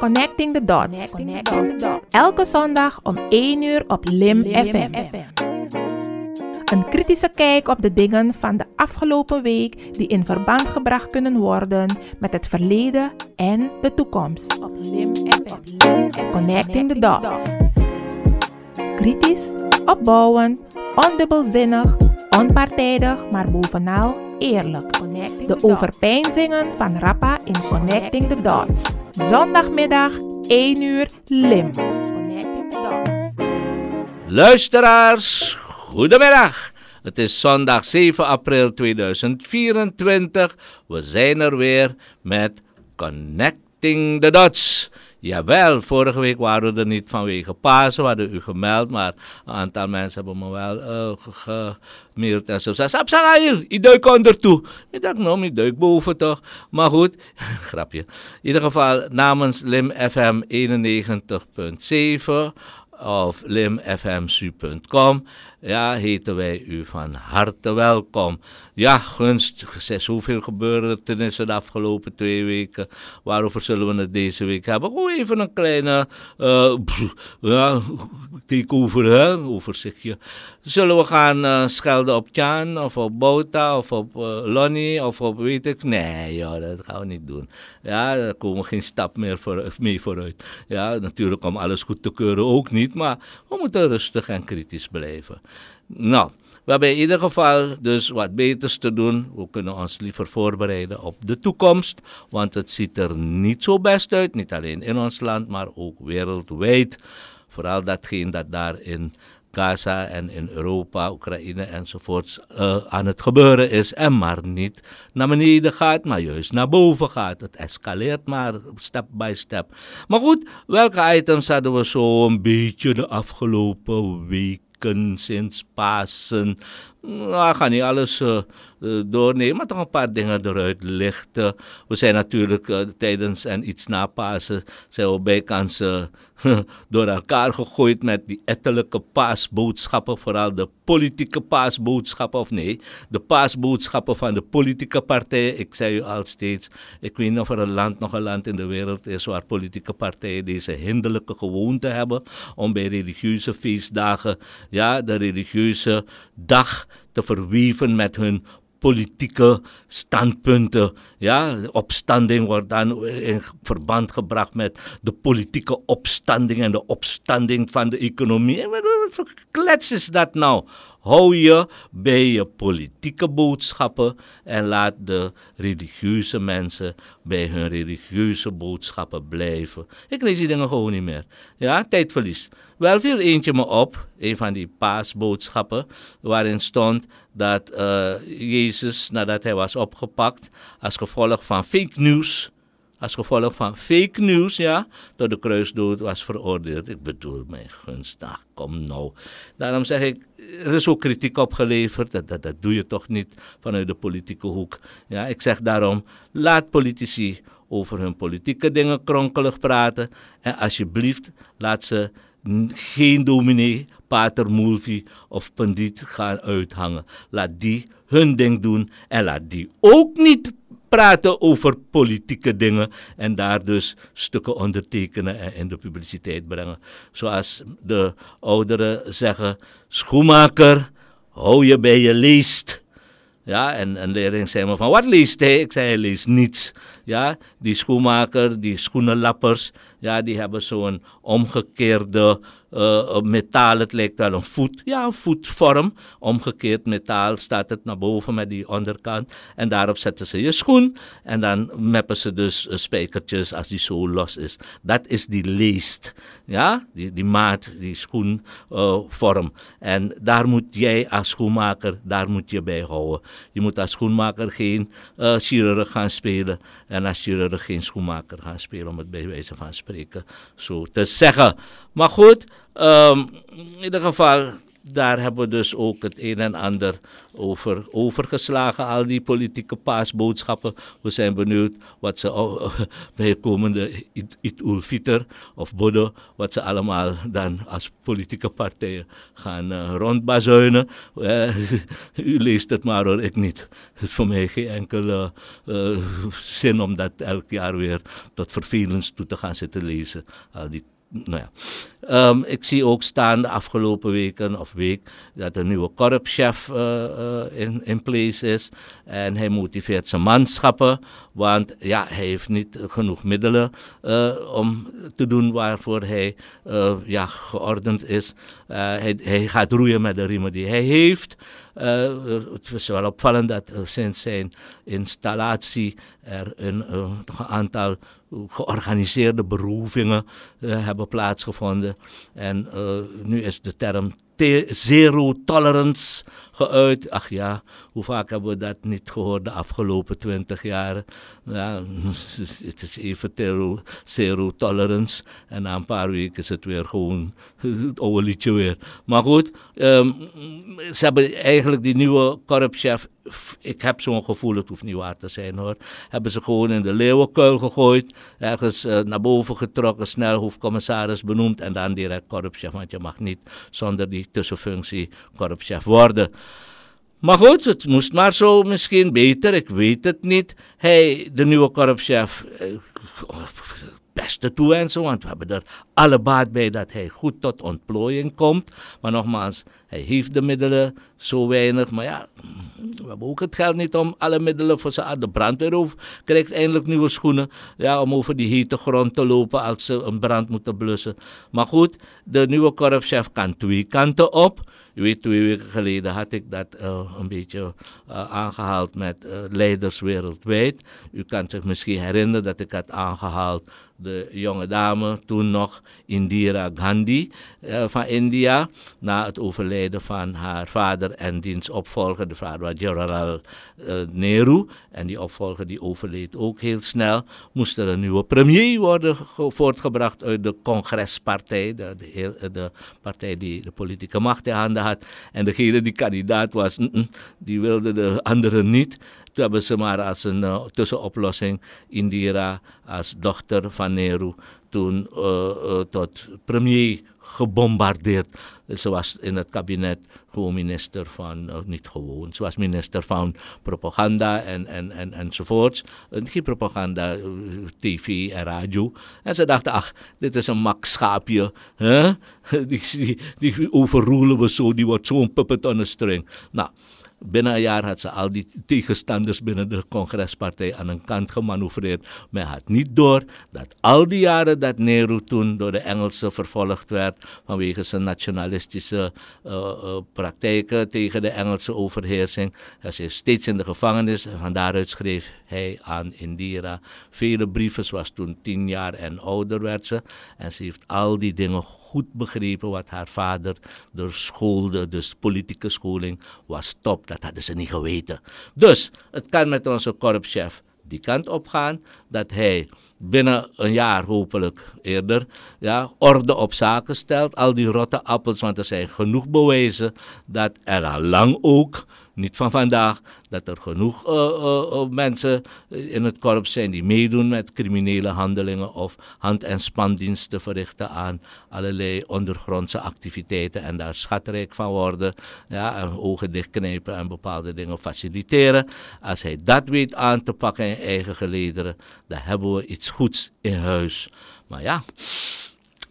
Connecting the Dots. Elke zondag om 1 uur op Lim, FM. Een kritische kijk op de dingen van de afgelopen week die in verband gebracht kunnen worden met het verleden en de toekomst. Op Lim FM. Connecting the Dots. Kritisch, opbouwend, ondubbelzinnig, onpartijdig, maar bovenal eerlijk. De overpeinzingen van Rappa in Connecting the Dots. Zondagmiddag 1 uur Lim. Connecting the Dots. Luisteraars, goedemiddag. Het is zondag 7 april 2024. We zijn er weer met Connecting the Dots. Jawel, vorige week waren we er niet vanwege Pasen, we hadden u gemeld, maar een aantal mensen hebben me wel uh, gemaild en zo. Sap, sap, je duik onder toe. Ik dacht, nou, ik duik boven toch. Maar goed, grapje. In ieder geval namens Lim FM 91.7 of limfmsu.com. Ja, heten wij u van harte welkom. Ja, gunst, zes, hoeveel gebeurtenissen de afgelopen twee weken. Waarover zullen we het deze week hebben? Gewoon even een kleine uh, ja, takeover, hè? overzichtje. Zullen we gaan uh, schelden op Tjan of op Bota of op uh, Lonnie of op weet ik? Nee, dat gaan we niet doen. Ja, daar komen we geen stap meer voor, mee vooruit. Ja, natuurlijk om alles goed te keuren ook niet, maar we moeten rustig en kritisch blijven. Nou, we hebben in ieder geval dus wat beters te doen. We kunnen ons liever voorbereiden op de toekomst. Want het ziet er niet zo best uit. Niet alleen in ons land, maar ook wereldwijd. Vooral datgene dat daar in Gaza en in Europa, Oekraïne enzovoorts uh, aan het gebeuren is. En maar niet naar beneden gaat, maar juist naar boven gaat. Het escaleert maar step by step. Maar goed, welke items hadden we zo een beetje de afgelopen week? Sinds Pasen. Nou, ga niet alles uh, doornemen, maar toch een paar dingen eruit lichten. We zijn natuurlijk uh, tijdens en iets na Pasen zijn we bijkans door elkaar gegooid met die ettelijke paasboodschappen, vooral de politieke paasboodschappen, of nee, de paasboodschappen van de politieke partijen. Ik zei u al steeds, ik weet niet of er een land, nog een land in de wereld is waar politieke partijen deze hinderlijke gewoonte hebben om bij religieuze feestdagen, ja, de religieuze dag te verweven met hun politieke standpunten. Ja, opstanding wordt dan in verband gebracht met de politieke opstanding en de opstanding van de economie. Wat voor klets is dat nou? Hou je bij je politieke boodschappen en laat de religieuze mensen bij hun religieuze boodschappen blijven. Ik lees die dingen gewoon niet meer. Ja, tijdverlies. Wel viel eentje me op, een van die paasboodschappen, waarin stond dat uh, Jezus, nadat hij was opgepakt, als gevolg van fake news als gevolg van fake news, ja, tot de kruisdood was veroordeeld. Ik bedoel, mijn gunst, ach, kom nou. Daarom zeg ik, er is ook kritiek opgeleverd. Dat, dat, dat doe je toch niet vanuit de politieke hoek. Ja, ik zeg daarom, laat politici over hun politieke dingen kronkelig praten. En alsjeblieft, laat ze geen dominee, pater Mulvi of pandit gaan uithangen. Laat die hun ding doen en laat die ook niet praten over politieke dingen en daar dus stukken ondertekenen en in de publiciteit brengen. Zoals de ouderen zeggen, schoenmaker, hou je bij je leest. Ja, en een leerling zei me van, wat leest hij? Ik zei, hij leest niets. Ja, die schoenmaker, die schoenenlappers, ja, die hebben zo'n omgekeerde uh, metaal. Het lijkt wel een voet. Ja, een voetvorm. Omgekeerd metaal staat het naar boven met die onderkant. En daarop zetten ze je schoen. En dan meppen ze dus uh, spijkertjes als die zo los is. Dat is die leest. Ja, die, die maat, die schoenvorm. Uh, en daar moet jij als schoenmaker, daar moet je bij houden. Je moet als schoenmaker geen chirurg gaan spelen. En als chirurg geen schoenmaker gaan spelen, om het bij wijze van spreken zo te zeggen. Maar goed, um, in ieder geval, daar hebben we dus ook het een en ander over overgeslagen, al die politieke paasboodschappen. We zijn benieuwd wat ze uh, bij komende It Ulfiter of Bodo, wat ze allemaal dan als politieke partijen gaan uh, rondbazuinen. Uh, u leest het maar hoor, ik niet. Het is voor mij geen enkele zin om dat elk jaar weer tot vervelens toe te gaan zitten lezen. Al die nou ja. Um, ik zie ook staan de afgelopen weken of week dat een nieuwe korpschef uh, uh, in, in place is. En hij motiveert zijn manschappen, want ja, hij heeft niet genoeg middelen uh, om te doen waarvoor hij ja, geordend is. Hij, hij, gaat roeien met de riemen die hij heeft. het is wel opvallend dat sinds zijn installatie er een aantal georganiseerde beroevingen uh, hebben plaatsgevonden. En uh, nu is de term zero tolerance geuit. Ach ja, hoe vaak hebben we dat niet gehoord de afgelopen twintig jaar? Ja, het is even zero, zero tolerance. En na een paar weken is het weer gewoon het oude liedje weer. Maar goed, um, ze hebben eigenlijk die nieuwe korpschef ik heb zo'n gevoel, het hoeft niet waar te zijn hoor. Hebben ze gewoon in de leeuwenkuil gegooid, ergens uh, naar boven getrokken, snel hoofdcommissaris benoemd en dan direct korpschef. Want je mag niet zonder die tussenfunctie korpschef worden. Maar goed, het moest maar zo misschien beter, ik weet het niet. Hij, de nieuwe korpschef, eh, beste toewensen, want we hebben er alle baat bij dat hij goed tot ontplooiing komt. Maar nogmaals, hij heeft de middelen, zo weinig. Maar ja, we hebben ook het geld niet om alle middelen voor ze aan. De brandweer krijgt eindelijk nieuwe schoenen ja, om over die hete grond te lopen als ze een brand moeten blussen. Maar goed, de nieuwe korpschef kan twee kanten op. U weet, twee weken geleden had ik dat uh, een beetje uh, aangehaald met uh, leiders wereldwijd. U kan zich misschien herinneren dat ik had aangehaald de jonge dame, toen nog Indira Gandhi van India, na het overlijden van haar vader en diens opvolger, de vader was Jawaharlal Nehru. En die opvolger die overleed ook heel snel. Moest er een nieuwe premier worden voortgebracht uit de congrespartij, de, de, de partij die de politieke macht in handen had. En degene die kandidaat was, die wilde de anderen niet. Toen hebben ze maar als een uh, tussenoplossing Indira als dochter van Nehru toen uh, uh, tot premier gebombardeerd. Ze was in het kabinet gewoon minister van, niet gewoon, ze was minister van propaganda en, en, en, enzovoorts. geen propaganda, tv en radio. En ze dachten, ach, dit is een makschaapje. Hè? Die, die, die overroelen we zo, die wordt zo'n puppet on a string. Nou, Binnen een jaar had ze al die tegenstanders binnen de congrespartij aan een kant gemanoeuvreerd. Men had niet door dat al die jaren dat Nehru toen door de Engelsen vervolgd werd vanwege zijn nationalistische uh, uh, praktijken tegen de Engelse overheersing. Hij zit steeds in de gevangenis en van daaruit schreef hij aan Indira vele brieven. Ze was toen tien jaar en ouder werd ze. En ze heeft al die dingen goed begrepen wat haar vader door schoolde, dus politieke scholing, was top. Dat hadden ze niet geweten. Dus het kan met onze korpschef die kant op gaan dat hij binnen een jaar hopelijk eerder ja, orde op zaken stelt. Al die rotte appels, want er zijn genoeg bewijzen dat er al lang ook niet van vandaag, dat er genoeg uh, uh, mensen in het korps zijn die meedoen met criminele handelingen of hand- en spandiensten verrichten aan allerlei ondergrondse activiteiten en daar schatrijk van worden. Ja, en ogen dichtknijpen en bepaalde dingen faciliteren. Als hij dat weet aan te pakken in eigen gelederen, dan hebben we iets goeds in huis. Maar ja,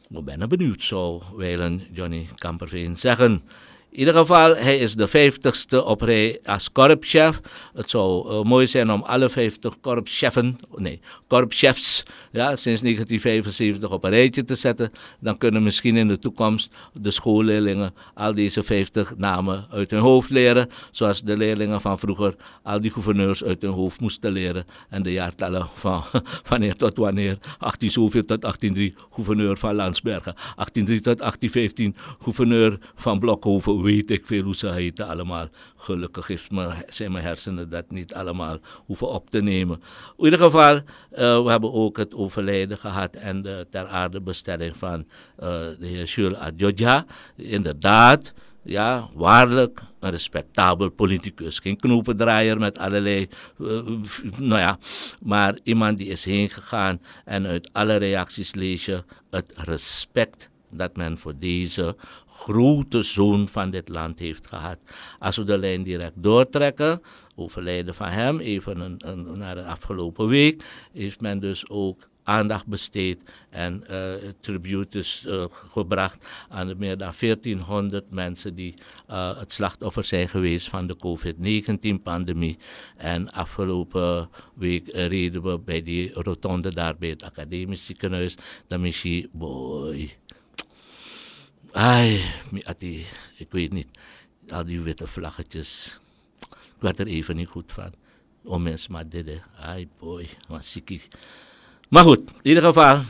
we ben benieuwd, zou wijlen Johnny Kamperveen zeggen. In ieder geval, hij is de vijftigste op rij als korpschef. Het zou uh, mooi zijn om alle vijftig korpscheffen, nee, korpschefs, ja, sinds 1975 op een rijtje te zetten. Dan kunnen misschien in de toekomst de schoolleerlingen al deze vijftig namen uit hun hoofd leren. Zoals de leerlingen van vroeger al die gouverneurs uit hun hoofd moesten leren. En de jaartallen van wanneer tot wanneer. 18 zoveel tot 1803, gouverneur van Landsbergen. 1803 tot 1815, gouverneur van Blokhoven weet ik veel hoe ze heten allemaal. Gelukkig heeft me, zijn mijn hersenen dat niet allemaal hoeven op te nemen. In ieder geval, uh, we hebben ook het overlijden gehad en de ter aardebestelling van uh, de heer Jules Adjodja. Inderdaad, ja, waarlijk een respectabel politicus. Geen knopendraaier met allerlei, uh, nou ja, maar iemand die is heen gegaan en uit alle reacties lees je het respect dat men voor deze grote zoon van dit land heeft gehad. Als we de lijn direct doortrekken, overlijden van hem, even een, naar de afgelopen week, heeft men dus ook aandacht besteed en uh, tributes uh, gebracht aan de meer dan 1400 mensen die uh, het slachtoffer zijn geweest van de COVID-19-pandemie. En afgelopen week reden we bij die rotonde daar bij het academisch ziekenhuis. Dan is boy. Ai, ik weet niet, al die witte vlaggetjes. Ik werd er even niet goed van. Om mensen maar dit, ai boy, wat ziek maar goed, in ieder geval,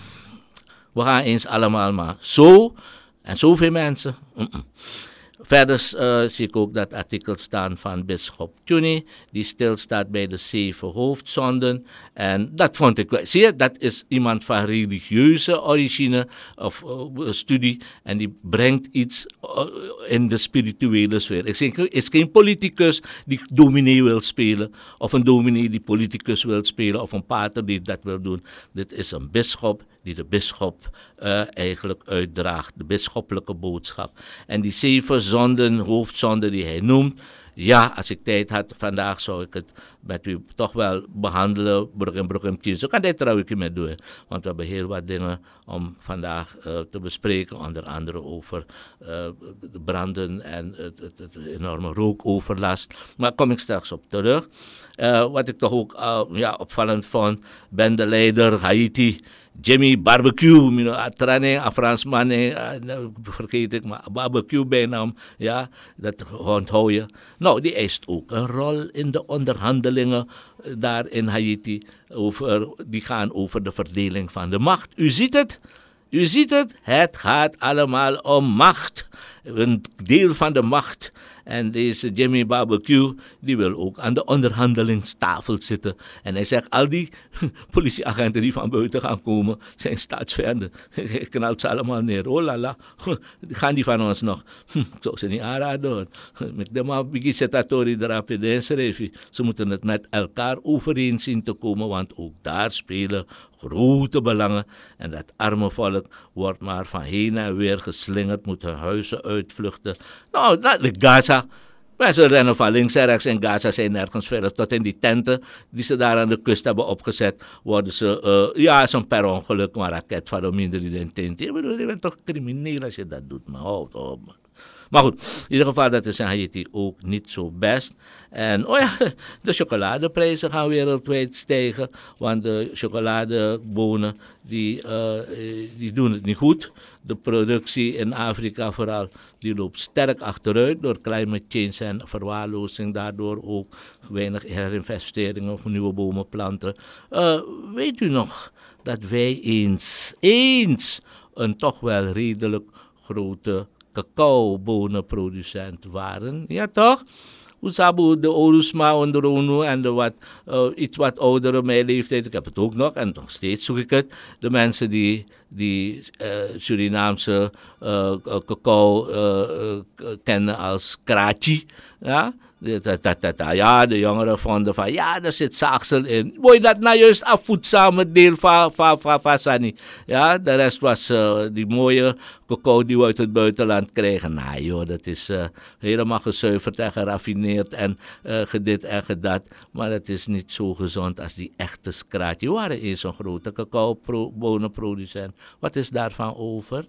we gaan eens allemaal maar zo en zoveel mensen. Verder uh, zie ik ook dat artikel staan van Bisschop Tuni, die stilstaat bij de zeven hoofdzonden. En dat vond ik, zie je, dat is iemand van religieuze origine of uh, studie en die brengt iets uh, in de spirituele sfeer. Ik zeg, het is geen politicus die dominee wil spelen of een dominee die politicus wil spelen of een pater die dat wil doen. Dit is een bisschop die de bisschop uh, eigenlijk uitdraagt, de bisschoppelijke boodschap. En die zeven zonden, hoofdzonden die hij noemt, ja, als ik tijd had vandaag zou ik het met u toch wel behandelen, brug en brug en Zo kan dit trouwens mee doen, want we hebben heel wat dingen om vandaag uh, te bespreken, onder andere over uh, de branden en het, het, het, enorme rookoverlast. Maar kom ik straks op terug. Wat ik toch ook ja, opvallend vond, ben de leider Haiti Jimmy Barbecue, mino atrane, a Fransman, vergeet ik, maar barbecue bijnaam, ja, dat onthoud je. Nou, die eist ook een rol in de onderhandelingen daar in Haiti. Over, die gaan over de verdeling van de macht. U ziet het, u ziet het, het gaat allemaal om macht. Een deel van de macht en deze Jimmy Barbecue, die wil ook aan de onderhandelingstafel zitten. En hij zegt, al die politieagenten die van buiten gaan komen, zijn staatsvijanden. Knalt ze allemaal neer. Oh la la, gaan die van ons nog? Hm, zo ze niet aanraden. Met de de Ze moeten het met elkaar overeen zien te komen, want ook daar spelen grote belangen. En dat arme volk wordt maar van heen en weer geslingerd, moet hun huizen uitvluchten. Nou, dat is Gaza. Mensen rennen van links en rechts in Gaza zijn nergens verder. Tot in die tenten die ze daar aan de kust hebben opgezet, worden ze, uh, ja, zo'n per ongeluk, maar raket van de minder die. Ik bedoel, je bent toch crimineel als je dat doet, maar houd op. Maar goed, in ieder geval, dat is in Haiti ook niet zo best. En oh ja, de chocoladeprijzen gaan wereldwijd stijgen. Want de chocoladebonen, die, uh, die doen het niet goed. De productie in Afrika vooral, die loopt sterk achteruit door climate change en verwaarlozing. Daardoor ook weinig herinvesteringen of nieuwe bomen planten. Uh, weet u nog dat wij eens, eens een toch wel redelijk grote cacaobonenproducent waren. Ja toch? Usabu, de Olusma, Ondrono en de wat, uh, iets wat oudere mijn leeftijd, ik heb het ook nog en nog steeds zoek ik het. De mensen die, die uh, Surinaamse uh, cacao kennen als krachi, ja. Ja, de jongeren vonden van, ja, daar zit zaagsel in. Je dat nou juist afvoedzame deel van, van, van, van Sani? Ja, de rest was uh, die mooie cacao die we uit het buitenland kregen. Nou joh, dat is uh, helemaal gezuiverd en geraffineerd en uh, gedit en gedat. Maar het is niet zo gezond als die echte skraatje. We waren eens zo'n grote cacao-bonenproducent. Wat is daarvan over?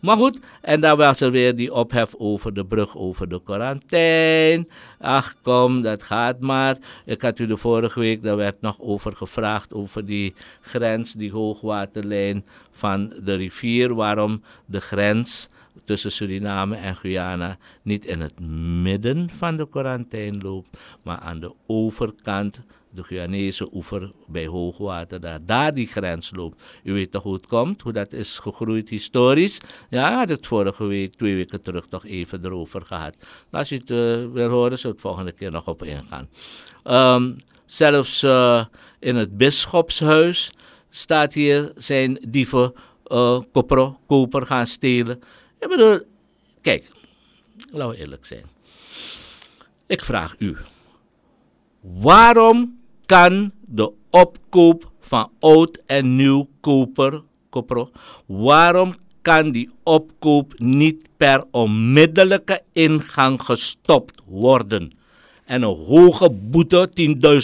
Maar goed, en dan was er weer die ophef over de brug over de quarantaine. Ach kom, dat gaat maar. Ik had u de vorige week, daar werd nog over gevraagd, over die grens, die hoogwaterlijn van de rivier. Waarom de grens tussen Suriname en Guyana niet in het midden van de quarantaine loopt, maar aan de overkant de Guyanese oever bij hoogwater, daar, daar die grens loopt. U weet toch hoe het komt, hoe dat is gegroeid historisch. Ja, het vorige week, twee weken terug, toch even erover gehad. Als je het uh, wil horen, zullen we het volgende keer nog op ingaan. Um, zelfs uh, in het bisschopshuis staat hier zijn dieven uh, koper, koper gaan stelen. Ik bedoel, kijk, laten we eerlijk zijn. Ik vraag u, waarom kan de opkoop van oud en nieuw koper, kopro, waarom kan die opkoop niet per onmiddellijke ingang gestopt worden? En een hoge boete,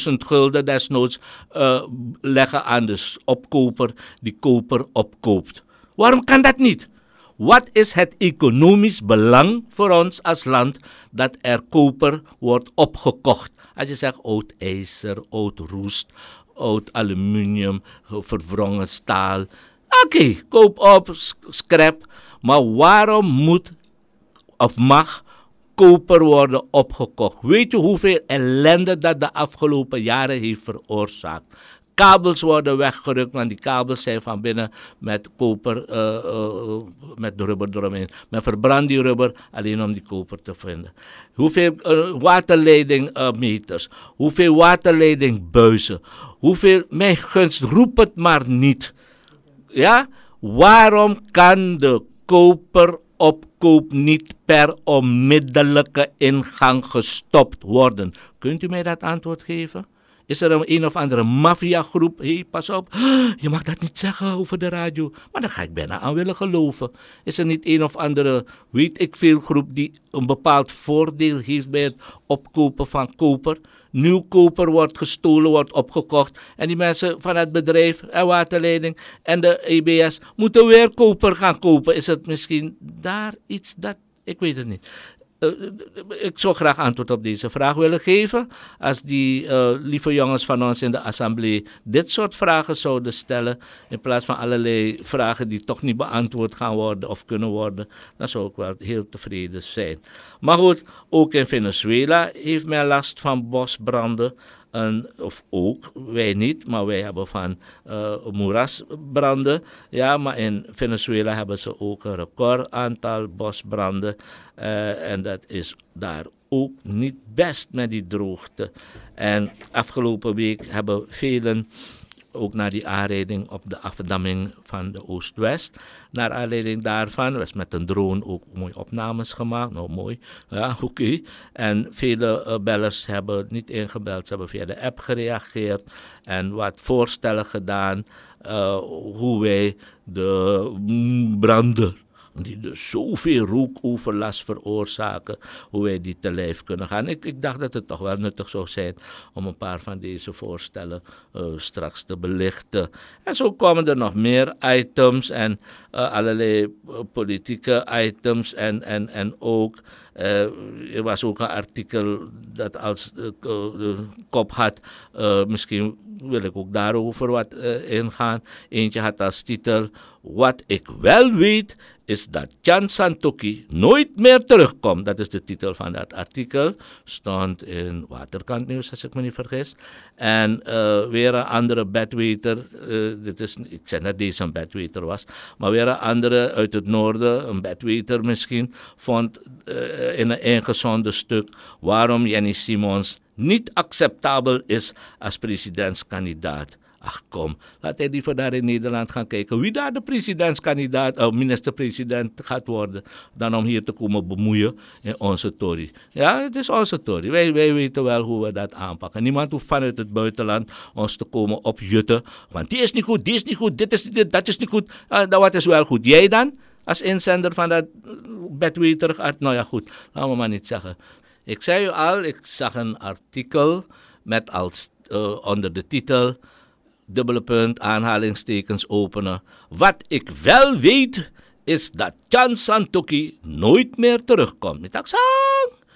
10.000 gulden desnoods, uh, leggen aan de opkoper die koper opkoopt. Waarom kan dat niet? Wat is het economisch belang voor ons als land dat er koper wordt opgekocht? Als je zegt oud ijzer, oud roest, oud aluminium, verwrongen staal. Oké, koop op, scrap. Maar waarom moet of mag koper worden opgekocht? Weet je hoeveel ellende dat de afgelopen jaren heeft veroorzaakt? Kabels worden weggerukt, want die kabels zijn van binnen met koper, uh, uh, met rubber eromheen. Men verbrandt die rubber alleen om die koper te vinden. Hoeveel uh, waterleidingmeters, hoeveel waterleidingbuizen, hoeveel, mijn gunst, roep het maar niet. Ja? Waarom kan de koper opkoop niet per onmiddellijke ingang gestopt worden? Kunt u mij dat antwoord geven? Is er een, een of andere maffiagroep? Hé, hey, pas op. Je mag dat niet zeggen over de radio. Maar dan ga ik bijna aan willen geloven. Is er niet een of andere, weet ik veel, groep die een bepaald voordeel heeft bij het opkopen van koper? Nieuw koper wordt gestolen, wordt opgekocht. En die mensen van het bedrijf en waterleiding en de EBS moeten weer koper gaan kopen. Is het misschien daar iets dat. Ik weet het niet. Eh, ik zou graag antwoord op deze vraag willen geven. Als die lieve jongens van ons in de assemblee dit soort vragen zouden stellen, in plaats van allerlei vragen die toch niet beantwoord gaan worden of kunnen worden, dan zou ik wel heel tevreden zijn. Maar goed, ook in Venezuela heeft men last van bosbranden. En, of ook, wij niet, maar wij hebben van uh, moerasbranden. Ja, maar in Venezuela hebben ze ook een record aantal bosbranden. Uh, en dat is daar ook niet best met die droogte. En afgelopen week hebben velen ook naar die aanrijding op de afdamming van de Oost-West. Naar aanleiding daarvan was met een drone ook mooie opnames gemaakt. Nou, mooi. Ja, oké. En vele uh, bellers hebben niet ingebeld, ze hebben via de app gereageerd en wat voorstellen gedaan uh, hoe wij de brander die dus zoveel rookoverlast veroorzaken, hoe wij die te lijf kunnen gaan. Ik, ik dacht dat het toch wel nuttig zou zijn om een paar van deze voorstellen uh, straks te belichten. En zo komen er nog meer items en uh, allerlei uh, politieke items en, en, en ook. er was ook een artikel dat als kop had, misschien wil ik ook daarover wat ingaan. Eentje had als titel, wat ik wel weet is dat Chan Santoki nooit meer terugkomt. Dat is de titel van dat artikel. Stond in Waterkant Nieuws, als ik me niet vergis. En uh, weer een andere bedweter. Uh, dit is, ik zei net deze een bedweter was. Maar weer een andere uit het noorden, een bedweter misschien, vond uh, in een ingezonden stuk waarom Jenny Simons niet acceptabel is als presidentskandidaat. Ach kom, laat hij liever daar in Nederland gaan kijken wie daar de presidentskandidaat, of minister-president gaat worden, dan om hier te komen bemoeien in onze Tory. Ja, het is onze Tory. Wij, wij weten wel hoe we dat aanpakken. Niemand hoeft vanuit het buitenland ons te komen opjutten, want die is niet goed, die is niet goed, dit is niet, dat is niet goed. Uh, wat is wel goed? Jij dan? Als inzender van dat bedweter, nou ja goed, laten we maar niet zeggen. Ik zei u al, ik zag een artikel met als uh, onder de titel dubbele punt, aanhalingstekens openen. Wat ik wel weet, is dat Chan Santoki nooit meer terugkomt. Dacht,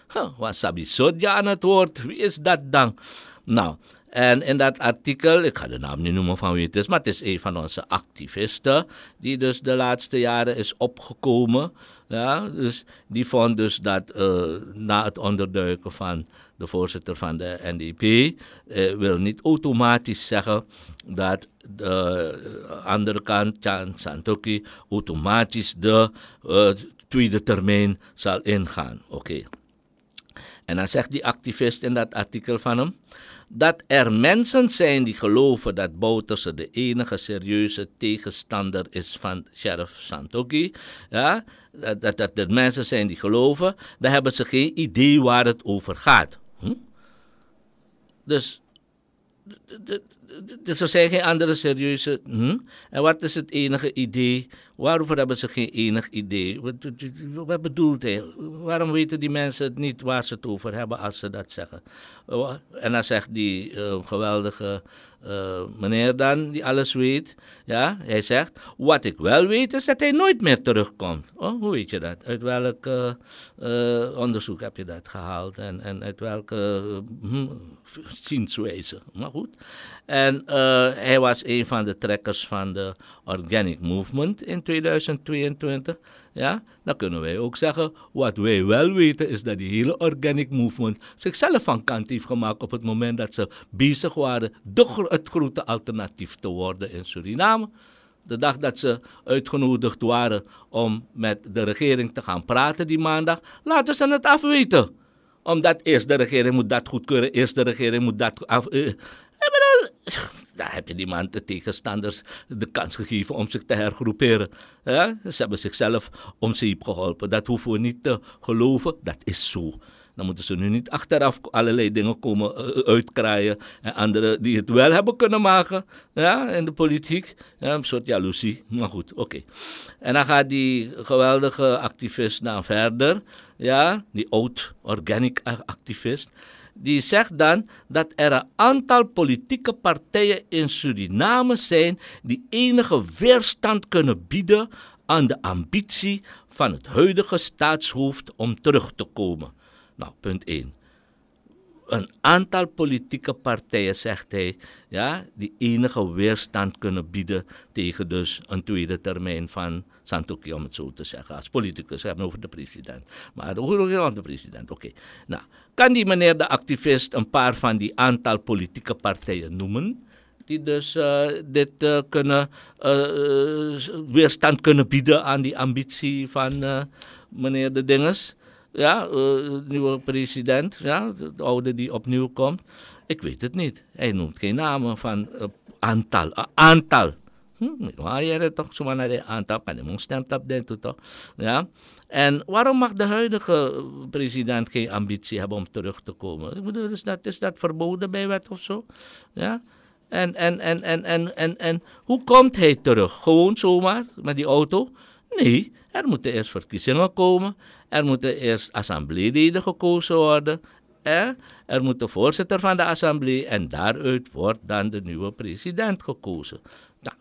sang, wasabi sodja aan het woord, wie is dat dan? Nou, en in dat artikel, ik ga de naam niet noemen van wie het is, maar het is een van onze activisten, die dus de laatste jaren is opgekomen. Ja, dus die vond dus dat uh, na het onderduiken van de voorzitter van de NDP, uh, wil niet automatisch zeggen dat de andere kant, Chan Santoki, automatisch de uh, tweede termijn zal ingaan. Oké. En dan zegt die activist in dat artikel van hem dat er mensen zijn die geloven dat Bouterse de enige serieuze tegenstander is van Sheriff Santoki. Ja, dat, dat, dat er mensen zijn die geloven, dan hebben ze geen idee waar het over gaat. Hm? Dus dus er zijn geen andere serieuze. Hm? En wat is het enige idee? Waarover hebben ze geen enig idee? Wat, wat bedoelt hij? Waarom weten die mensen het niet waar ze het over hebben als ze dat zeggen? En dan zegt die uh, geweldige uh, meneer dan, die alles weet, ja, hij zegt, wat ik wel weet is dat hij nooit meer terugkomt. Oh, hoe weet je dat? Uit welk onderzoek heb je dat gehaald en, en uit welke hm, zienswijze? Maar goed. En hij was een van de trekkers van de Organic Movement in 2022. Ja, dan kunnen wij ook zeggen, wat wij wel weten is dat die hele organic movement zichzelf van kant heeft gemaakt op het moment dat ze bezig waren de, het grote alternatief te worden in Suriname. De dag dat ze uitgenodigd waren om met de regering te gaan praten die maandag, laten ze het afweten. Omdat eerst de regering moet dat goedkeuren, eerst de regering moet dat af... Eh, daar heb je die man, de tegenstanders, de kans gegeven om zich te hergroeperen. Ze hebben zichzelf om zeep geholpen. Dat hoeven we niet te geloven, dat is zo. Dan moeten ze nu niet achteraf allerlei dingen komen uh, uitkraaien. En anderen die het wel hebben kunnen maken ja, in de politiek. Ja, een soort jaloezie. Maar goed, oké. En dan gaat die geweldige activist dan verder. Ja, die oud-organic activist die zegt dan dat er een aantal politieke partijen in Suriname zijn die enige weerstand kunnen bieden aan de ambitie van het huidige staatshoofd om terug te komen. Nou, punt 1 een aantal politieke partijen, zegt hij, ja, die enige weerstand kunnen bieden tegen dus een tweede termijn van Santoki, om het zo te zeggen. Als politicus, hebben over de president. Maar over de president, oké. Nou, kan die meneer de activist een paar van die aantal politieke partijen noemen? Die dus uh, dit uh, kunnen, uh, weerstand kunnen bieden aan die ambitie van meneer de Dinges? ja, nieuwe president, ja, de oude die opnieuw komt. Ik weet het niet. Hij noemt geen namen van aantal. Aantal. Hm, waar je toch zomaar naar de aantal kan je stemt op denken toch? Ja. En waarom mag de huidige president geen ambitie hebben om terug te komen? Ik bedoel, is dat, is dat verboden bij wet of zo? Ja. En, en, en, en, en, en, en hoe komt hij terug? Gewoon zomaar met die auto? Nee, er moeten eerst verkiezingen komen. Er moeten eerst assembleeleden gekozen worden. Eh? Er moet de voorzitter van de assemblee en daaruit wordt dan de nieuwe president gekozen.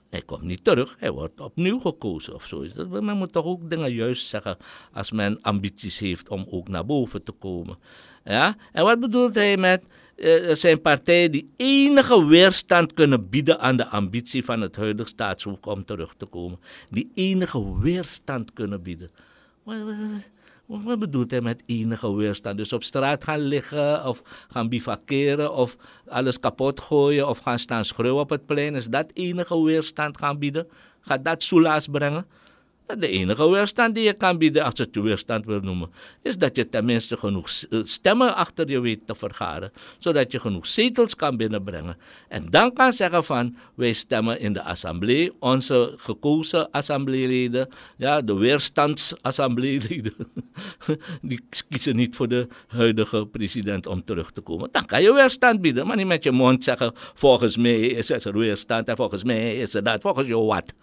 Hij komt niet terug, hij wordt opnieuw gekozen of zo. Men moet toch ook dingen juist zeggen als men ambities heeft om ook naar boven te komen. Ja? En wat bedoelt hij met uh, zijn partijen die enige weerstand kunnen bieden aan de ambitie van het huidige staatshoofd om terug te komen? Die enige weerstand kunnen bieden. Wat bedoelt hij met enige weerstand? Dus op straat gaan liggen of gaan bivakeren of alles kapot gooien of gaan staan schreeuwen op het plein. Is dat enige weerstand gaan bieden? Gaat dat soelaas brengen? De enige weerstand die je kan bieden, als je het weerstand wil noemen, is dat je tenminste genoeg eh, stemmen achter je weet te vergaren, zodat je genoeg zetels kan binnenbrengen. En dan kan zeggen van, wij stemmen in de assemblee, onze gekozen assembleeleden, ja, de weerstandsassembleeleden, die kiezen niet voor de huidige president om terug te komen. Dan kan je weerstand bieden, maar niet met je mond zeggen, volgens mij is er weerstand en volgens mij is er dat, volgens jou wat.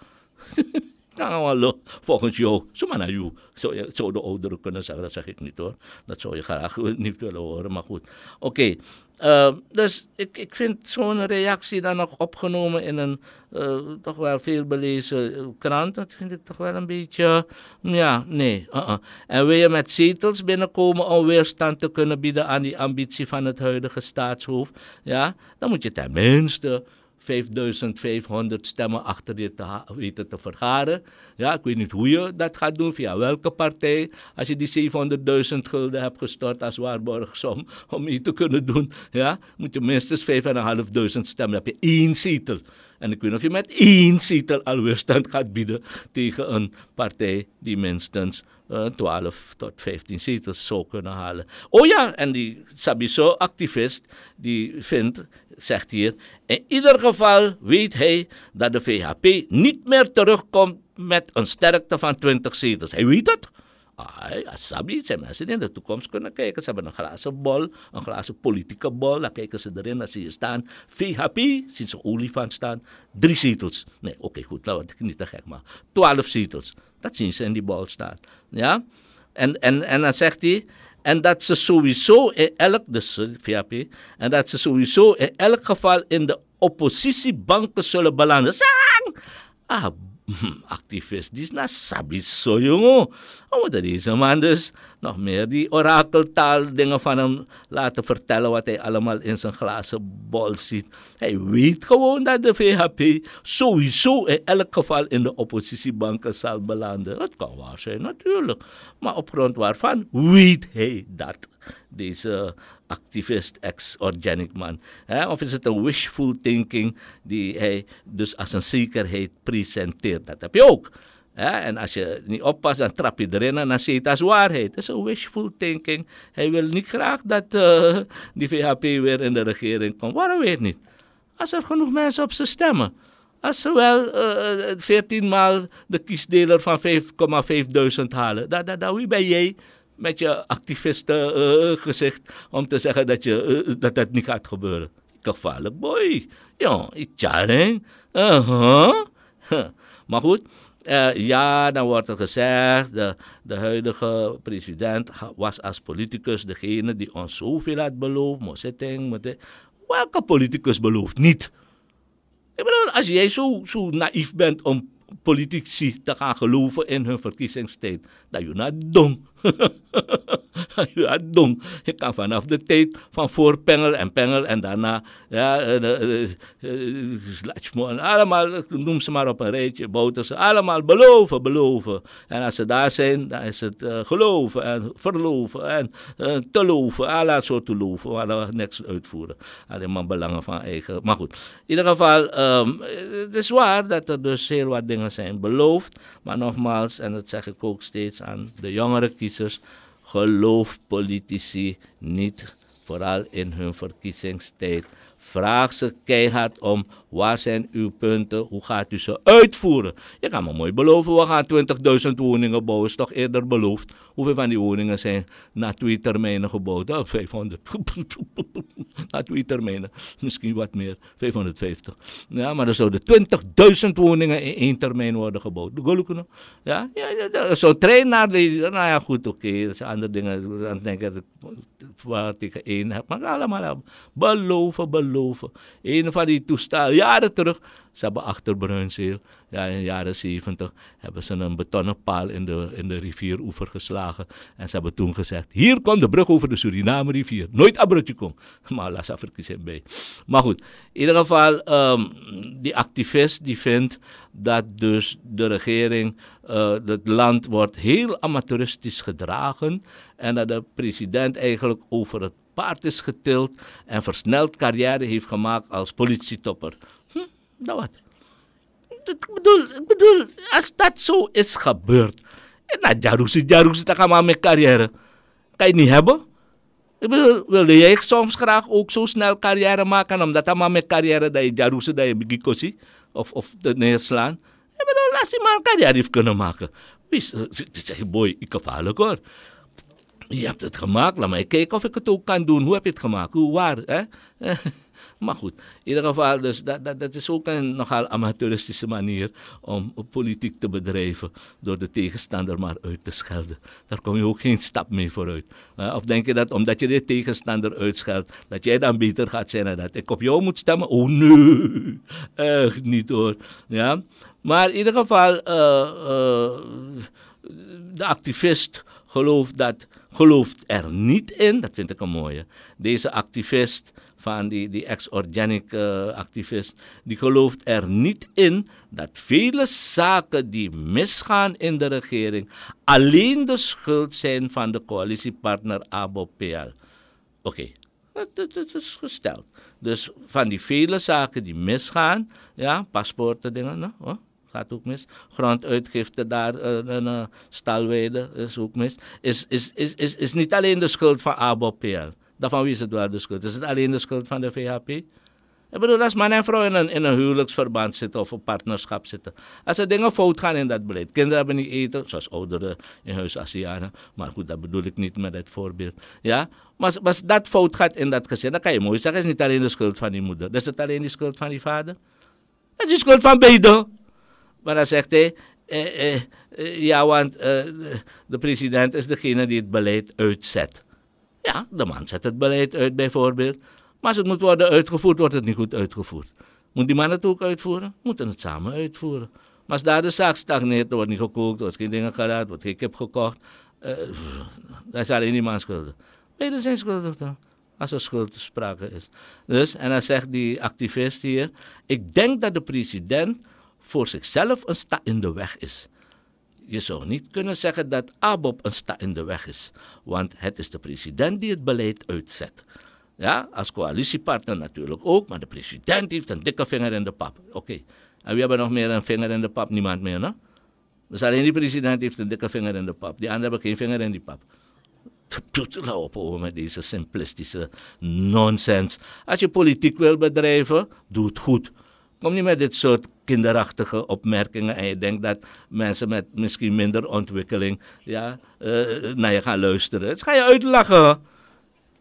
Nou, volgens jou, zomaar naar jou, zou, je, zou de ouderen kunnen zeggen, dat zeg ik niet hoor. Dat zou je graag niet willen horen, maar goed. Oké, uh, dus ik, ik vind zo'n reactie dan nog opgenomen in een uh, toch wel veel belezen krant, dat vind ik toch wel een beetje, ja, nee. Uh -uh. En wil je met zetels binnenkomen om weerstand te kunnen bieden aan die ambitie van het huidige staatshoofd, ja, dan moet je tenminste 5500 stemmen achter je te weten te vergaren. Ja, ik weet niet hoe je dat gaat doen, via welke partij. Als je die 700.000 gulden hebt gestort als waarborgsom om mee te kunnen doen, ja, moet je minstens 5.500 stemmen. Dan heb je één zetel. En ik weet niet of je met één zetel al weerstand gaat bieden tegen een partij die minstens uh, 12 tot 15 zetels zou kunnen halen. Oh ja, en die Sabiso-activist die vindt, zegt hier, in ieder geval weet hij dat de VHP niet meer terugkomt met een sterkte van 20 zetels. Hij weet het. Asabi, zijn mensen die in de toekomst kunnen kijken. Ze hebben een glazen bol, een glazen politieke bol. Dan kijken ze erin als ze hier staan. VHP, zien ze olifant staan. Drie zetels. Nee, oké, okay, goed, nou, ik niet te gek, maar twaalf zetels. Dat zien ze in die bol staan. Ja? En, en, en dan zegt hij, en dat ze sowieso in elk, dus VHP, en dat ze sowieso in elk geval in de oppositiebanken zullen belanden. Zang! Ah, activist, die is na zo jongen. We moeten deze man dus nog meer die orakeltaal dingen van hem laten vertellen wat hij allemaal in zijn glazen bol ziet. Hij weet gewoon dat de VHP sowieso in elk geval in de oppositiebanken zal belanden. Dat kan waar zijn natuurlijk. Maar op grond waarvan weet hij dat deze activist, ex-organic man. Of is het een wishful thinking die hij dus als een zekerheid presenteert? Dat heb je ook. En als je niet oppast, dan trap je erin en dan zie je het als waarheid. Dat is een wishful thinking. Hij wil niet graag dat uh, die VHP weer in de regering komt. Waarom weet niet? Als er genoeg mensen op ze stemmen. Als ze wel uh, eh, 14 maal de kiesdeler van 5,5 halen. Dan, dan, dan, wie ben jij met je activisten uh, gezicht om te zeggen dat, je, uh, dat dat niet gaat gebeuren. Gevaarlijk boy. Ja, tjaring. Uh -huh. Maar goed, uh, ja, dan wordt er gezegd, de, de huidige president was als politicus degene die ons zoveel had beloofd. Mosetting, Welke politicus belooft niet? Ik bedoel, als jij zo, zo naïef bent om politici te gaan geloven in hun verkiezingstijd, dan je nou dom. ja, dom. Je kan vanaf de tijd van voor Pengel en Pengel en daarna, ja, allemaal, noem ze maar op een rijtje, ze allemaal beloven, beloven. En als ze daar zijn, dan is het geloven en verloven en te loven, alle soorten loven, maar dan niks uitvoeren. Alleen maar belangen van eigen. Maar goed, in ieder geval, het is waar dat er dus heel wat dingen zijn beloofd, maar nogmaals, en dat zeg ik ook steeds aan de jongere kiezers, geloof politici niet, vooral in hun verkiezingstijd. Vraag ze keihard om waar zijn uw punten, hoe gaat u ze uitvoeren. Je kan me mooi beloven, we gaan 20.000 woningen bouwen, is toch eerder beloofd. Hoeveel van die woningen zijn na twee termijnen gebouwd? Oh, 500. na twee termijnen, misschien wat meer, 550. Ja, maar er zouden 20.000 woningen in één termijn worden gebouwd. Ja, ja, ja zo'n trein naar nou ja, goed, oké, dat zijn andere dingen. Dan denk ik dat ik tegen één heb, maar allemaal beloven, beloven. Een van die toestellen, jaren terug, ze hebben achter Bruinzeel, ja, in de jaren 70, hebben ze een betonnen paal in de, in de rivieroever geslagen. En ze hebben toen gezegd, hier komt de brug over de Suriname rivier. Nooit abrutje kom. Maar laat ze bij. Maar goed, in ieder geval, um, die activist die vindt dat dus de regering, uh, het land wordt heel amateuristisch gedragen. En dat de president eigenlijk over het paard is getild en versneld carrière heeft gemaakt als politietopper. Hm, nou wat? Ik bedoel, ik bedoel, als dat zo is gebeurd. Nou, Jaruzi, Jaruzi, gaan we met carrière. Kan je niet hebben? Ik bedoel, wilde jij soms graag ook zo snel carrière maken, omdat dan maar met carrière dat je Jaruzi, dat je of, of te neerslaan. Ik bedoel, laat die man carrière heeft kunnen maken. Wie zeg je, boy, ik gevaarlijk hoor. Je hebt het gemaakt, laat mij kijken of ik het ook kan doen. Hoe heb je het gemaakt? Hoe waar? Hè? Maar goed, in ieder geval, dus dat, dat, dat is ook een nogal amateuristische manier om politiek te bedrijven. Door de tegenstander maar uit te schelden. Daar kom je ook geen stap mee vooruit. Of denk je dat omdat je de tegenstander uitscheldt, dat jij dan beter gaat zijn dan dat ik op jou moet stemmen? Oh nee, echt niet hoor. Ja? Maar in ieder geval, uh, uh, de activist gelooft, dat, gelooft er niet in, dat vind ik een mooie. Deze activist van die, die ex-organic uh, activist, die gelooft er niet in dat vele zaken die misgaan in de regering alleen de schuld zijn van de coalitiepartner ABO-PL. Oké, Dat, is gesteld. Dus van die vele zaken die misgaan, ja, paspoorten dingen, nou, oh, gaat ook mis. Gronduitgifte daar, uh, uh, stalweide is ook mis. Is, is, is, is, is niet alleen de schuld van ABOPL. Daarvan wie is het wel de schuld? Is het alleen de schuld van de VHP? Ik bedoel, als man en vrouw in een, in een huwelijksverband zitten of een partnerschap zitten. Als er dingen fout gaan in dat beleid. Kinderen hebben niet eten, zoals ouderen in huis Asianen. Maar goed, dat bedoel ik niet met dit voorbeeld. Ja? Maar als dat fout gaat in dat gezin, dan kan je mooi zeggen, het is niet alleen de schuld van die moeder. Is het alleen de schuld van die vader. Het is de schuld van beide. Maar dan zegt hij, eh, eh, eh, ja, want eh, de president is degene die het beleid uitzet. Ja, de man zet het beleid uit bijvoorbeeld. Maar als het moet worden uitgevoerd, wordt het niet goed uitgevoerd. Moet die man het ook uitvoeren? Moeten het samen uitvoeren. Maar als daar de zaak stagneert, er wordt niet gekookt, er wordt geen dingen gedaan, wordt geen kip gekocht. Uh, dan is alleen die man schuldig. Beide zijn schuldig dan. Als er schuld sprake is. Dus, en dan zegt die activist hier: Ik denk dat de president voor zichzelf een sta in de weg is. Je zou niet kunnen zeggen dat ABOP een sta in de weg is, want het is de president die het beleid uitzet. Ja, als coalitiepartner natuurlijk ook, maar de president heeft een dikke vinger in de pap. Oké. En wie hebben nog meer een vinger in de pap? Niemand meer, no? Dus alleen die president heeft een dikke vinger in de pap. Die anderen hebben geen vinger in die pap. Laat op met deze simplistische nonsens. Als je politiek wil bedrijven, doe het goed. Kom niet met dit soort kinderachtige opmerkingen en je denkt dat mensen met misschien minder ontwikkeling ja, uh, naar je gaan luisteren. Ga je uitlachen.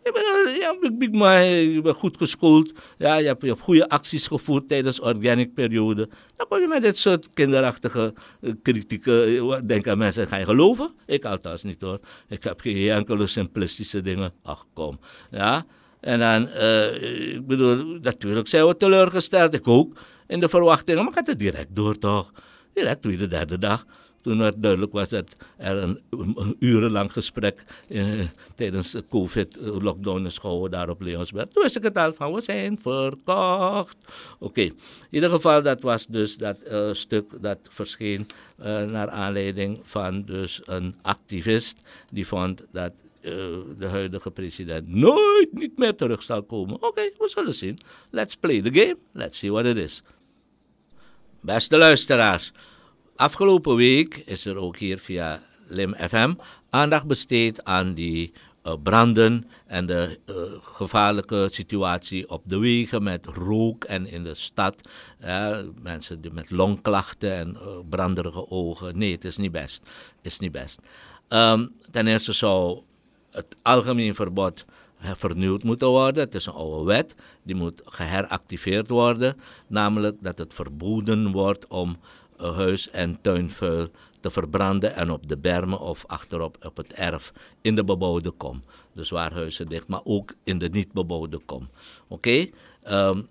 Je bent, ja, big man, je bent goed geschoold. Ja, je, hebt, je goede acties gevoerd tijdens de organic periode. Dan kom je met dit soort kinderachtige uh, kritieken. Denk aan mensen, ga je geloven? Ik althans niet hoor. Ik heb geen enkele simplistische dingen. Ach kom. Ja. En dan, uh, ik bedoel, natuurlijk zijn we teleurgesteld. Ik ook. In de verwachtingen. Maar gaat het direct door toch? Direct, tweede, derde dag. Toen het duidelijk was dat er een, urenlang gesprek eh, tijdens de COVID-lockdown is gehouden daar op Leonsberg. Toen wist ik het al van, we zijn verkocht. Oké, in ieder geval dat was dus dat stuk dat verscheen naar aanleiding van dus een activist die vond dat de huidige president nooit niet meer terug zal komen. Oké, we zullen zien. Let's play the game. Let's see what it is. Beste luisteraars. Afgelopen week is er ook hier via Lim FM aandacht besteed aan die uh, branden en de uh, gevaarlijke situatie op de wegen met rook en in de stad. Mensen die met longklachten en branderige ogen. Nee, het is niet best. Is niet best. Um, ten eerste zou het algemeen verbod vernieuwd moeten worden. Het is een oude wet, die moet geheractiveerd worden. Namelijk dat het verboden wordt om huis- en tuinvuil te verbranden en op de bermen of achterop op het erf in de bebouwde kom. Dus waar huizen dicht, maar ook in de niet bebouwde kom. Oké? Um, ehm,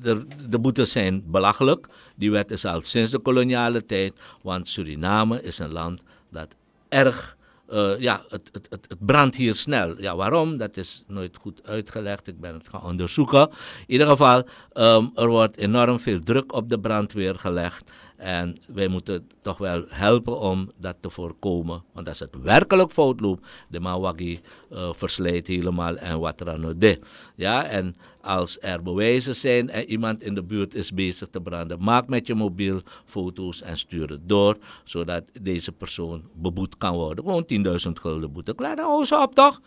de, de boetes zijn belachelijk. Die wet is al sinds de koloniale tijd, want Suriname is een land dat erg uh, ja, het, het, het, het, brandt hier snel. Ja, waarom? Dat is nooit goed uitgelegd. Ik ben het gaan onderzoeken. In ieder geval, um, er wordt enorm veel druk op de brandweer gelegd. En wij moeten toch wel helpen om dat te voorkomen. Want als het werkelijk fout loopt, de Mawagi uh, verslijt helemaal en wat er aan de. Ja, en als er bewijzen zijn en iemand in de buurt is bezig te branden, maak met je mobiel foto's en stuur het door, zodat deze persoon beboet kan worden. Gewoon 10.000 gulden boete. Klaar, dan hou op toch?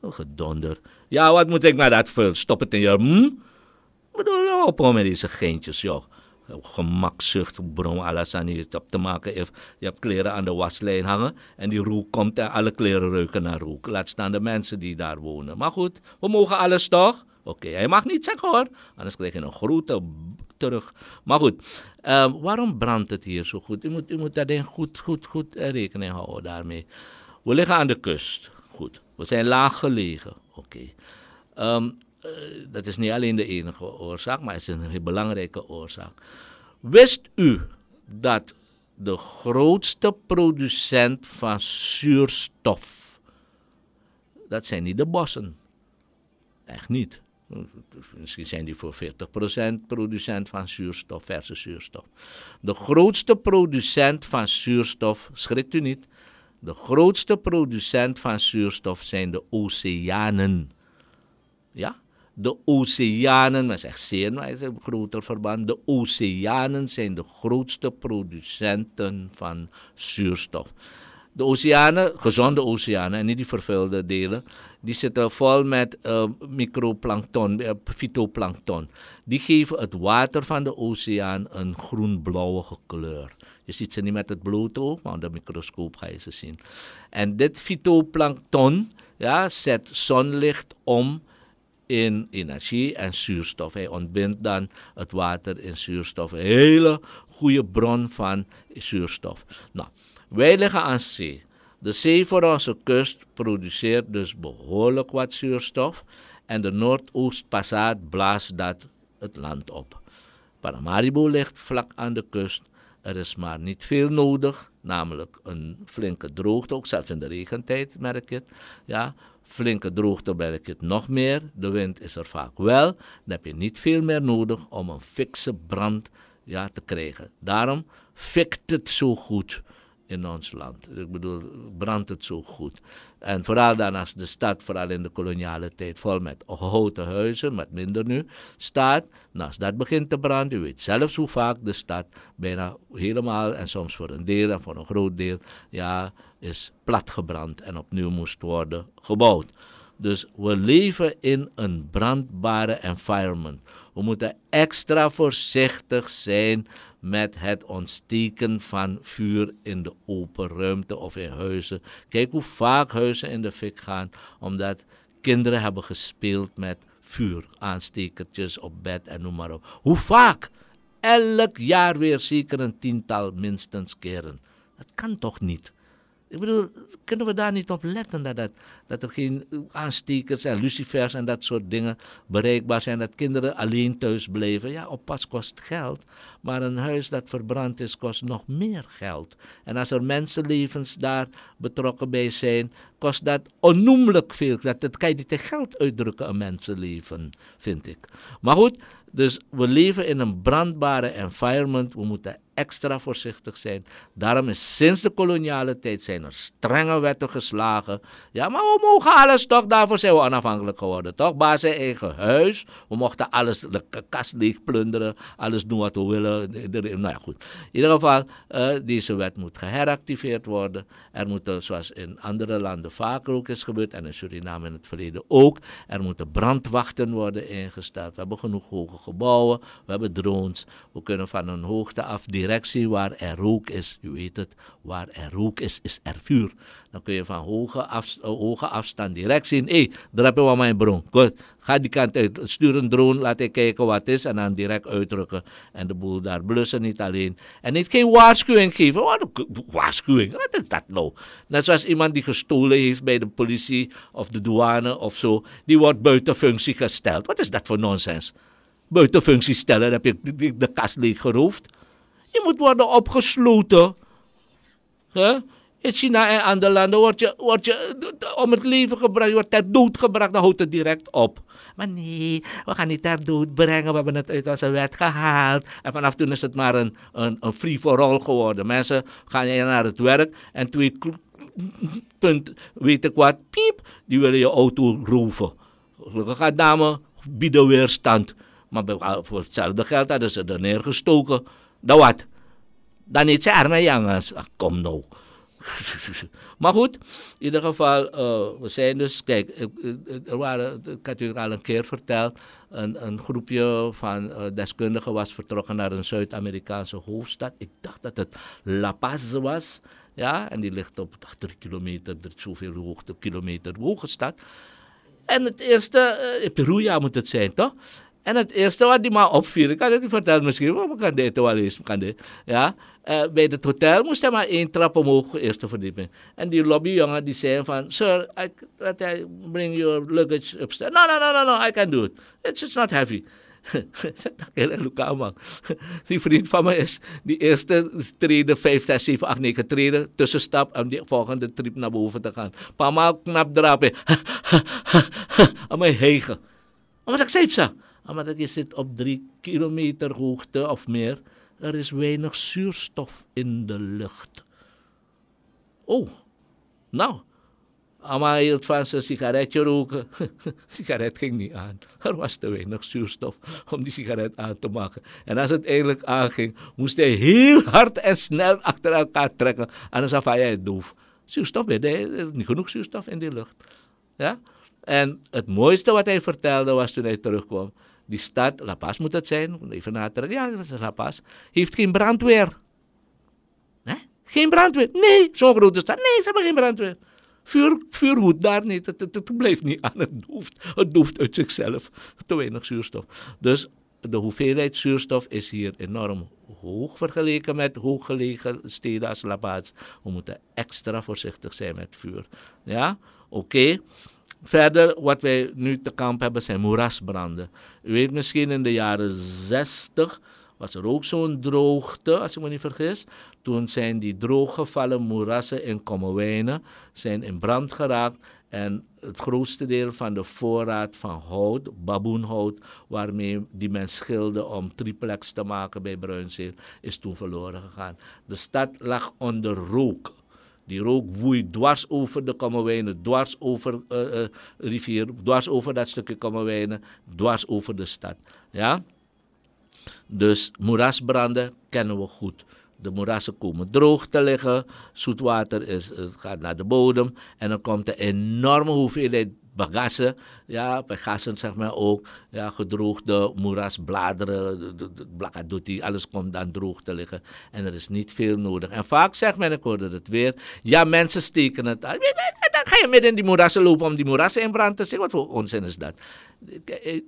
Oh, gedonder. Ja, wat moet ik met dat veel? Stop het in je... Hm? Bedoel, op met deze geintjes, joh gemakzucht, bron alles aan je op te maken. Je hebt kleren aan de waslijn hangen en die rook komt en alle kleren ruiken naar rook. Laat staan de mensen die daar wonen. Maar goed, we mogen alles toch? Oké, hij mag niet zeggen hoor, anders krijg je een grote terug. Maar goed, um, waarom brandt het hier zo goed? U moet, u moet daarin goed, goed, goed rekening houden daarmee. We liggen aan de kust, goed. We zijn laag gelegen, oké. Uh, dat is niet alleen de enige oorzaak, maar het is een belangrijke oorzaak. Wist u dat de grootste producent van zuurstof, dat zijn niet de bossen. Echt niet. Misschien zijn die voor 40% producent van zuurstof, verse zuurstof. De grootste producent van zuurstof, schrikt u niet, de grootste producent van zuurstof zijn de oceanen. Ja? De oceanen, men zegt zeer, maar het is een groter verband. De oceanen zijn de grootste producenten van zuurstof. De oceanen, gezonde oceanen en niet die vervuilde delen, die zitten vol met uh, microplankton, uh. Die geven het water van de oceaan een groen-blauwige kleur. Je ziet ze niet met het blote oog, maar onder de microscoop ga je ze zien. En dit fytoplankton ja, zet zonlicht om in energie en zuurstof. Hij ontbindt dan het water in zuurstof. Een hele goede bron van zuurstof. Nou, wij liggen aan zee. De zee voor onze kust produceert dus behoorlijk wat zuurstof en de Noordoostpassaat blaast dat het land op. Paramaribo ligt vlak aan de kust. Er is maar niet veel nodig, namelijk een flinke droogte, ook zelfs in de regentijd merk je het. Ja, flinke droogte merk je het nog meer. De wind is er vaak wel. Dan heb je niet veel meer nodig om een fikse brand ja, te krijgen. Daarom fikt het zo goed in ons land. Ik bedoel, brandt het zo goed. En vooral dan als de stad, vooral in de koloniale tijd, vol met houten huizen, met minder nu, staat. Nou, als dat begint te branden, u weet zelfs hoe vaak de stad bijna helemaal en soms voor een deel en voor een groot deel, ja, is platgebrand en opnieuw moest worden gebouwd. Dus we leven in een brandbare environment. We moeten extra voorzichtig zijn met het ontsteken van vuur in de open ruimte of in huizen. Kijk hoe vaak huizen in de fik gaan, omdat kinderen hebben gespeeld met vuur, aanstekertjes op bed en noem maar op. Hoe vaak? Elk jaar weer zeker een tiental minstens keren. Dat kan toch niet? Ik bedoel, kunnen we daar niet op letten dat, dat, dat er geen aanstekers en lucifers en dat soort dingen bereikbaar zijn, dat kinderen alleen thuis blijven? Ja, oppas kost geld, maar een huis dat verbrand is kost nog meer geld. En als er mensenlevens daar betrokken bij zijn, kost dat onnoemelijk veel. Dat, dat kan je niet in geld uitdrukken, een mensenleven, vind ik. Maar goed, dus we leven in een brandbare environment. We moeten extra voorzichtig zijn. Daarom is sinds de koloniale tijd zijn er strenge wetten geslagen. Ja, maar we mogen alles toch, daarvoor zijn we onafhankelijk geworden. Toch, baas in eigen huis. We mochten alles, de kast leeg plunderen, alles doen wat we willen. Nou ja, goed. In ieder geval, uh, deze wet moet geheractiveerd worden. Er moeten, zoals in andere landen vaker ook is gebeurd, en in Suriname in het verleden ook, er moeten brandwachten worden ingesteld. We hebben genoeg hoge gebouwen, we hebben drones. We kunnen van een hoogte af directie waar er rook is, u weet het, waar er rook is, is er vuur. Dan kun je van hoge, hoge afstand direct zien, hé, hey, daar heb je wel mijn bron. Goed, ga die kant uit, stuur een drone, laat ik kijken wat is en dan direct uitdrukken. En de boel daar blussen niet alleen. En niet geen waarschuwing geven. Wat waarschuwing? Wat is dat nou? Net zoals iemand die gestolen heeft bij de politie of de douane of zo, die wordt buiten functie gesteld. Wat is dat voor nonsens? Buiten functie stellen, heb je de, kast leeg geroofd. Je moet worden opgesloten. In China en andere landen word je, word je om het leven gebracht, je wordt ter dood gebracht, dan houdt het direct op. Maar nee, we gaan niet ter dood brengen, we hebben het uit onze wet gehaald. En vanaf toen is het maar een, een, een free-for-all geworden. Mensen gaan naar het werk en twee punt, weet ik wat, piep, die willen je auto roven. Gelukkig gaat dame bieden weerstand. Maar voor hetzelfde geld hadden ze er neergestoken. Dan wat? Dan zijn arme jongens. Kom nou. maar goed, in ieder geval, uh, we zijn dus, kijk, er waren, ik had u al een keer verteld, een, een groepje van uh, deskundigen was vertrokken naar een Zuid-Amerikaanse hoofdstad. Ik dacht dat het La Paz was, ja, en die ligt op 3 kilometer, zoveel hoogte, kilometer hoge stad. En het eerste, uh, Peruja moet het zijn, toch? En het eerste wat die man opviel, ik had het niet verteld misschien, maar ik kan dit wel eens, kan ja. Uh, bij het hotel moest hij maar één trap omhoog, eerste verdieping. En die lobbyjongen die zei van, sir, I, I bring your luggage upstairs. No, no, no, no, no, I can do it. It's not heavy. Luca, man. Die vriend van me is die eerste treden, 5, 6, 7, 8, 9 treden, tussenstap om die volgende trip naar boven te gaan. Paar maal knap drapen. Aan mijn hegen. Maar ik zei zo omdat je zit op drie kilometer hoogte of meer. Er is weinig zuurstof in de lucht. Oh, nou, Amma hield van zijn sigaretje roken. sigaret ging niet aan. Er was te weinig zuurstof om die sigaret aan te maken. En als het eindelijk aanging, moest hij heel hard en snel achter elkaar trekken. Anders af hij doof. Zuurstof, er is niet genoeg zuurstof in die lucht. Ja? En het mooiste wat hij vertelde was toen hij terugkwam. Die stad, La Paz moet het zijn, even na ja, dat is La Paz, heeft geen brandweer. Nee? Geen brandweer. Nee, zo'n grote stad. Nee, ze hebben geen brandweer. Vuur, vuur daar niet. Het, blijft niet aan. Het doeft, het doeft uit zichzelf. Te weinig zuurstof. Dus de hoeveelheid zuurstof is hier enorm hoog vergeleken met hooggelegen steden als La Paz. We moeten extra voorzichtig zijn met vuur. Ja, oké. Verder, wat wij nu te kamp hebben, zijn moerasbranden. U weet misschien in de jaren 60 was er ook zo'n droogte, als ik me niet vergis. Toen zijn die drooggevallen moerassen in Kommerwijnen zijn in brand geraakt. En het grootste deel van de voorraad van hout, baboenhout, waarmee die men schilde om triplex te maken bij Bruinzeel, is toen verloren gegaan. De stad lag onder rook. Die rook woei dwars over de Kommerwijnen, dwars over uh, uh, rivier, dwars over dat stukje Kommerwijnen, dwars over de stad. Ja? Dus moerasbranden kennen we goed. De moerassen komen droog te liggen, zoetwater is, gaat naar de bodem en dan komt er enorme hoeveelheid bagassen, ja, bij zeg maar ook, ja, gedroogde moerasbladeren, blakaduti, alles komt dan droog te liggen en er is niet veel nodig. En vaak zegt men, ik hoorde het weer, ja, mensen steken het aan. Dan ga je midden in die moerassen lopen om die moerassen in brand te zetten. Wat voor onzin is dat?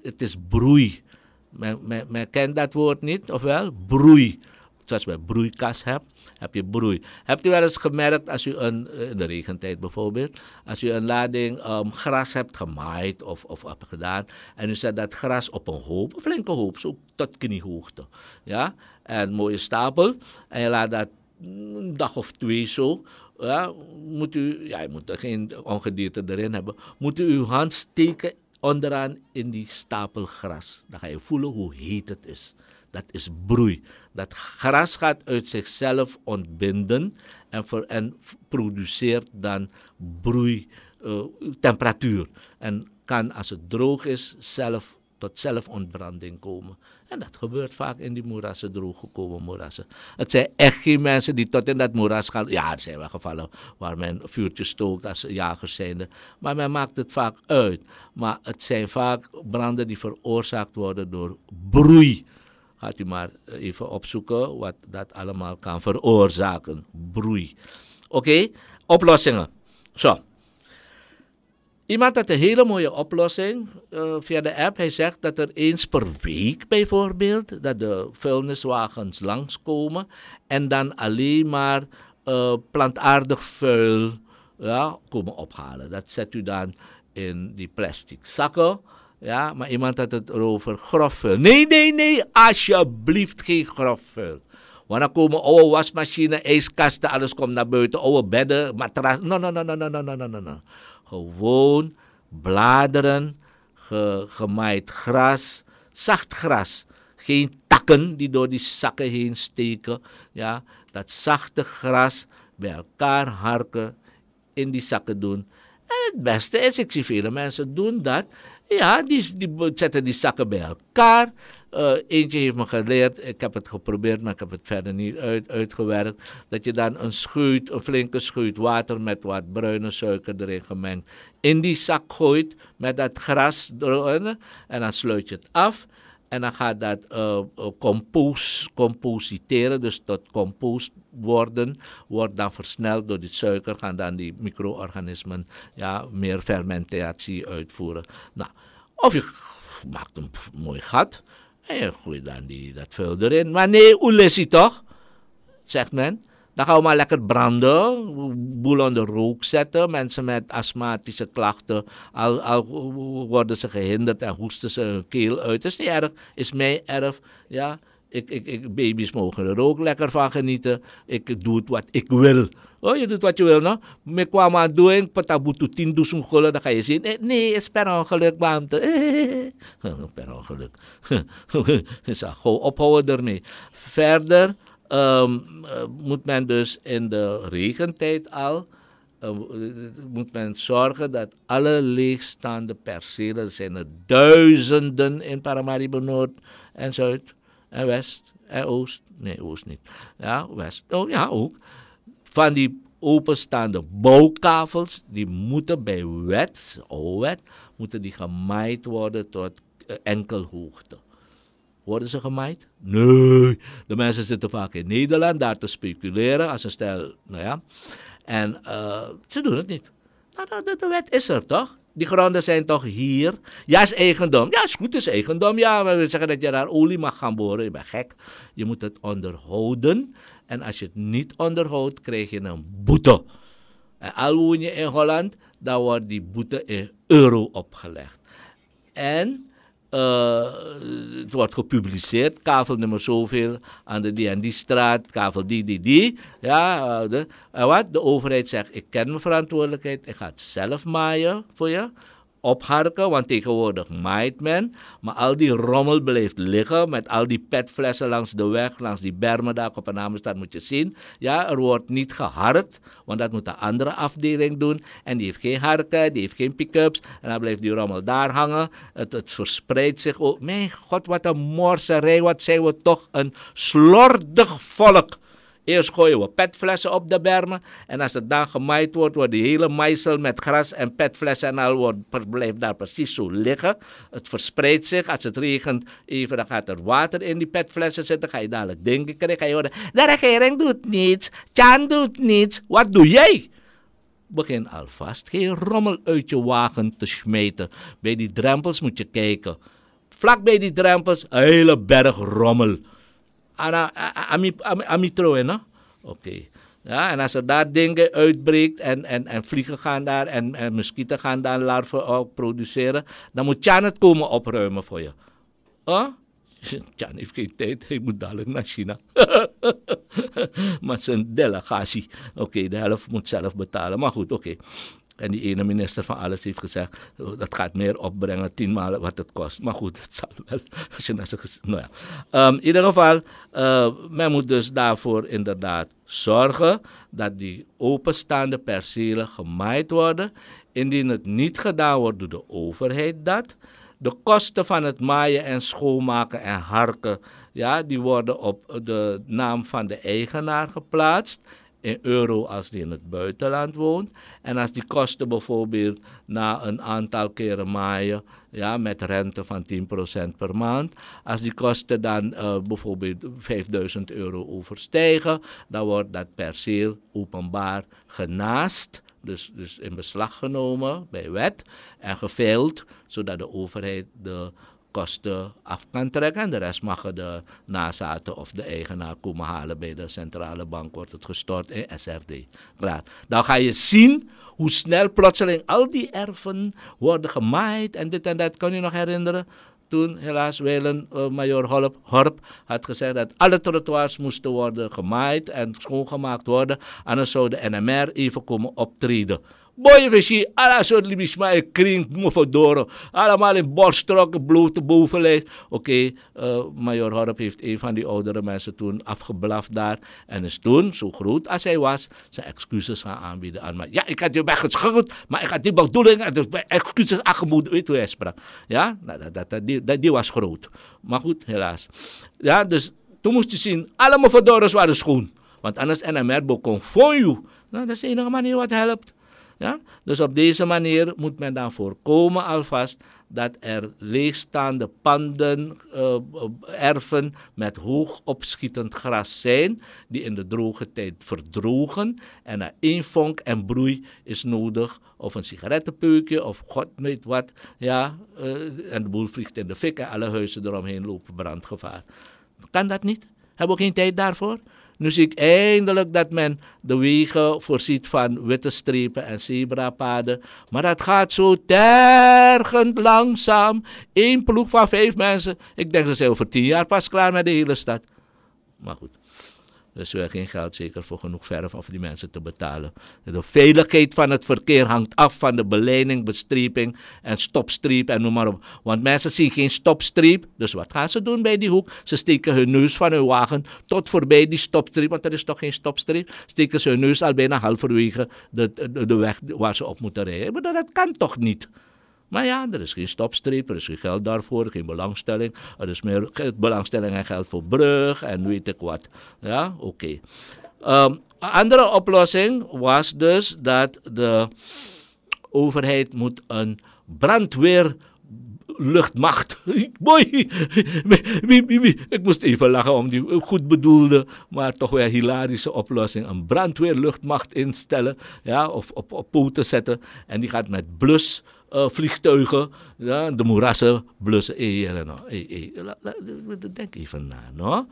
Het is broei. Men, men kent dat woord niet, ofwel? Broei. Zoals je broeikas hebt, heb je broei. Hebt u wel eens gemerkt als u een, eh, in de regentijd bijvoorbeeld, als u een lading um, gras hebt gemaaid of, of hebt gedaan en u zet dat gras op een hoop, een flinke hoop, zo tot kniehoogte. Ja, en een mooie stapel en je laat dat een dag of twee zo, ja, moet u, ja, je moet er geen ongedierte erin hebben, moet u uw hand steken onderaan in die stapel gras. Dan ga je voelen hoe heet het is. Dat is broei. Dat gras gaat uit zichzelf ontbinden en, en produceert dan broei, uh, temperatuur. En kan als het droog is zelf tot zelfontbranding komen. En dat gebeurt vaak in die moerassen, drooggekomen moerassen. Het zijn echt geen mensen die tot in dat moeras gaan. Ja, er zijn wel gevallen waar men vuurtjes stookt als jagers zijnde. Maar men maakt het vaak uit. Maar het zijn vaak branden die veroorzaakt worden door broei. Gaat u maar even opzoeken wat dat allemaal kan veroorzaken. Broei. Oké, oplossingen. Zo. Iemand had een hele mooie oplossing uh, via de app. Hij zegt dat er eens per week bijvoorbeeld, dat de vuilniswagens langskomen en dan alleen maar uh, plantaardig vuil ja, komen ophalen. Dat zet u dan in die plastic zakken. Ja, maar iemand had het over grofvuil. Nee, nee, nee, alsjeblieft geen grofvuil. Want dan komen oude wasmachine, ijskasten, alles komt naar buiten. Oude bedden, matras. No, no, no, no, no, no, no, no, Gewoon bladeren, gemaaid gras, zacht gras. Geen takken die door die zakken heen steken. Ja, dat zachte gras bij elkaar harken, in die zakken doen. En het beste is, ik zie vele mensen doen dat. Ja, die, zetten die zakken bij elkaar. Uh, eentje heeft me geleerd, ik heb het geprobeerd, maar ik heb het verder niet uit, uitgewerkt. Dat je dan een schuit, een flinke schuit water met wat bruine suiker erin gemengd in die zak gooit met dat gras erin. En dan sluit je het af. En dan gaat dat uh, compositeren, dus tot compost worden, wordt dan versneld door die suiker, gaan dan die micro-organismen ja, meer fermentatie uitvoeren. Nou, of je maakt een mooi gat en je gooit dan die, dat vuil erin. Maar nee, hoe toch? Zegt men. Dan gaan we maar lekker branden, boel onder rook zetten. Mensen met astmatische klachten, al, al worden ze gehinderd en hoesten ze hun keel uit. Dat is niet erg, is mij erg. Ja, ik, ik, ik, baby's mogen er ook lekker van genieten. Ik doe het wat ik wil. Oh, je doet wat je wil, no? Me kwam aan doen, patabutu tien gulden, dan ga je zien. Eh, nee, het is per ongeluk, beambte. per ongeluk. Gewoon ophouden ermee. Verder um, moet men dus in de regentijd al moet men zorgen dat alle leegstaande percelen, er zijn er duizenden in Paramaribo Noord en Zuid en West en Oost. Nee, Oost niet. Ja, West. Oh ja, ook. Van die openstaande bouwkavels, die moeten bij wet, wet, moeten die gemaaid worden tot uh, enkel hoogte. Worden ze gemaaid? Nee. De mensen zitten vaak in Nederland daar te speculeren als een stel, nou ja. En uh, ze doen het niet. Nou, de, de, wet is er toch? Die gronden zijn toch hier? Ja, is eigendom. Ja, is goed, is eigendom. Ja, maar we zeggen dat je daar olie mag gaan boren. Je bent gek. Je moet het onderhouden. En als je het niet onderhoudt, krijg je een boete. En al woon je in Holland, dan wordt die boete in euro opgelegd. En uh, het wordt gepubliceerd, kavelnummer zoveel aan de die en die straat, kavel die, die, die. Ja, uh, de, wat? De overheid zegt, ik ken mijn verantwoordelijkheid, ik ga het zelf maaien voor je opharken, want tegenwoordig maait men. Maar al die rommel blijft liggen met al die petflessen langs de weg, langs die bermen daar op een naam staat, moet je zien. Ja, er wordt niet geharkt, want dat moet een andere afdeling doen. En die heeft geen harken, die heeft geen pick-ups. En dan blijft die rommel daar hangen. Het, het verspreidt zich ook. Mijn god, wat een morserij, wat zijn we toch een slordig volk. Eerst gooien we petflessen op de bermen. En als het dan gemaaid wordt, wordt die hele maisel met gras en petflessen en al wordt, blijft daar precies zo liggen. Het verspreidt zich. Als het regent, even, dan gaat er water in die petflessen zitten. Ga je dadelijk denken. Ga je horen, de regering doet niets. Chan doet niets. Wat doe jij? Begin alvast geen rommel uit je wagen te smeten. Bij die drempels moet je kijken. Vlak bij die drempels, een hele berg rommel aan Amitro, no? Oké. Ja, en als er daar dingen uitbreekt en, en, en vliegen gaan daar en, en muskieten gaan daar larven ook produceren, dan moet Jan het komen opruimen voor je. Huh? Jan heeft geen tijd, hij moet dadelijk naar China. maar zijn delegatie. Oké, de helft moet zelf betalen. Maar goed, oké. En die ene minister van alles heeft gezegd, dat gaat meer opbrengen, tienmaal wat het kost. Maar goed, het zal wel. Nou ja. Um, in ieder geval, uh, men moet dus daarvoor inderdaad zorgen dat die openstaande percelen gemaaid worden. Indien het niet gedaan wordt, doet de overheid dat. De kosten van het maaien en schoonmaken en harken, ja, die worden op de naam van de eigenaar geplaatst in euro als die in het buitenland woont. En als die kosten bijvoorbeeld na een aantal keren maaien, ja, met rente van 10% per maand, als die kosten dan uh, bijvoorbeeld 5000 euro overstijgen, dan wordt dat perceel openbaar genaast. Dus, dus in beslag genomen bij wet en geveild, zodat de overheid de kosten af kan trekken. En de rest mag de nazaten of de eigenaar komen halen bij de centrale bank. Wordt het gestort in SFD. Klaar. Dan ga je zien hoe snel plotseling al die erven worden gemaaid en dit en dat. Kan je nog herinneren? Toen helaas Welen, uh, major Horp, Horp had gezegd dat alle trottoirs moesten worden gemaaid en schoongemaakt worden. Anders zou de NMR even komen optreden. Boy visi, alla soort libisma kring mofodoro. Allemaal in borstrokken, blote bovenlijf. Oké, okay, eh, Major Horp heeft een van die oudere mensen toen afgeblaft daar. En is toen, zo groot als hij was, zijn excuses gaan aanbieden aan mij. Ja, ik had je weggeschud, maar ik had die bedoeling, dus excuses aangeboden. Weet hoe hij sprak. Ja, nou, dat, dat, dat, die, die was groot. Maar goed, helaas. Ja, dus toen moest je zien, alle mofodoro's waren schoon. Want anders NMR kon voor je. Nou, dat is de enige manier wat helpt. Ja? Dus op deze manier moet men dan voorkomen alvast dat er leegstaande panden, uh, erven met hoog opschietend gras zijn, die in de droge tijd verdrogen. En na één vonk en broei is nodig, of een sigarettenpeukje, of god weet wat. Ja, uh, en de boel vliegt in de fik en alle huizen eromheen lopen brandgevaar. Kan dat niet? Hebben we geen tijd daarvoor? Nu zie ik eindelijk dat men de wegen voorziet van witte strepen en zebrapaden. Maar dat gaat zo tergend langzaam. Eén ploeg van vijf mensen. Ik denk dat ze over tien jaar pas klaar met de hele stad. Maar goed. Dus we hebben geen geld zeker voor genoeg verf of die mensen te betalen. De veiligheid van het verkeer hangt af van de beleiding, bestriping en stopstreep en noem maar op. Want mensen zien geen stopstreep. Dus wat gaan ze doen bij die hoek? Ze steken hun neus van hun wagen tot voorbij die stopstreep. Want er is toch geen stopstreep. Steken ze hun neus al bijna halverwege de, de, de weg waar ze op moeten rijden. Maar dat kan toch niet? Maar ja, er is geen stopstreep, er is geen geld daarvoor, geen belangstelling. Er is meer belangstelling en geld voor brug en weet ik wat. Ja, oké. Okay. Een andere oplossing was dus dat de overheid moet een brandweerluchtmacht. Mooi! Ik moest even lachen om die goed bedoelde, maar toch weer hilarische oplossing. Een brandweerluchtmacht instellen, ja, of op, op poten zetten. En die gaat met blus uh, vliegtuigen, ja, de moerassen blussen. Hey, hey, hey. Denk even na. No?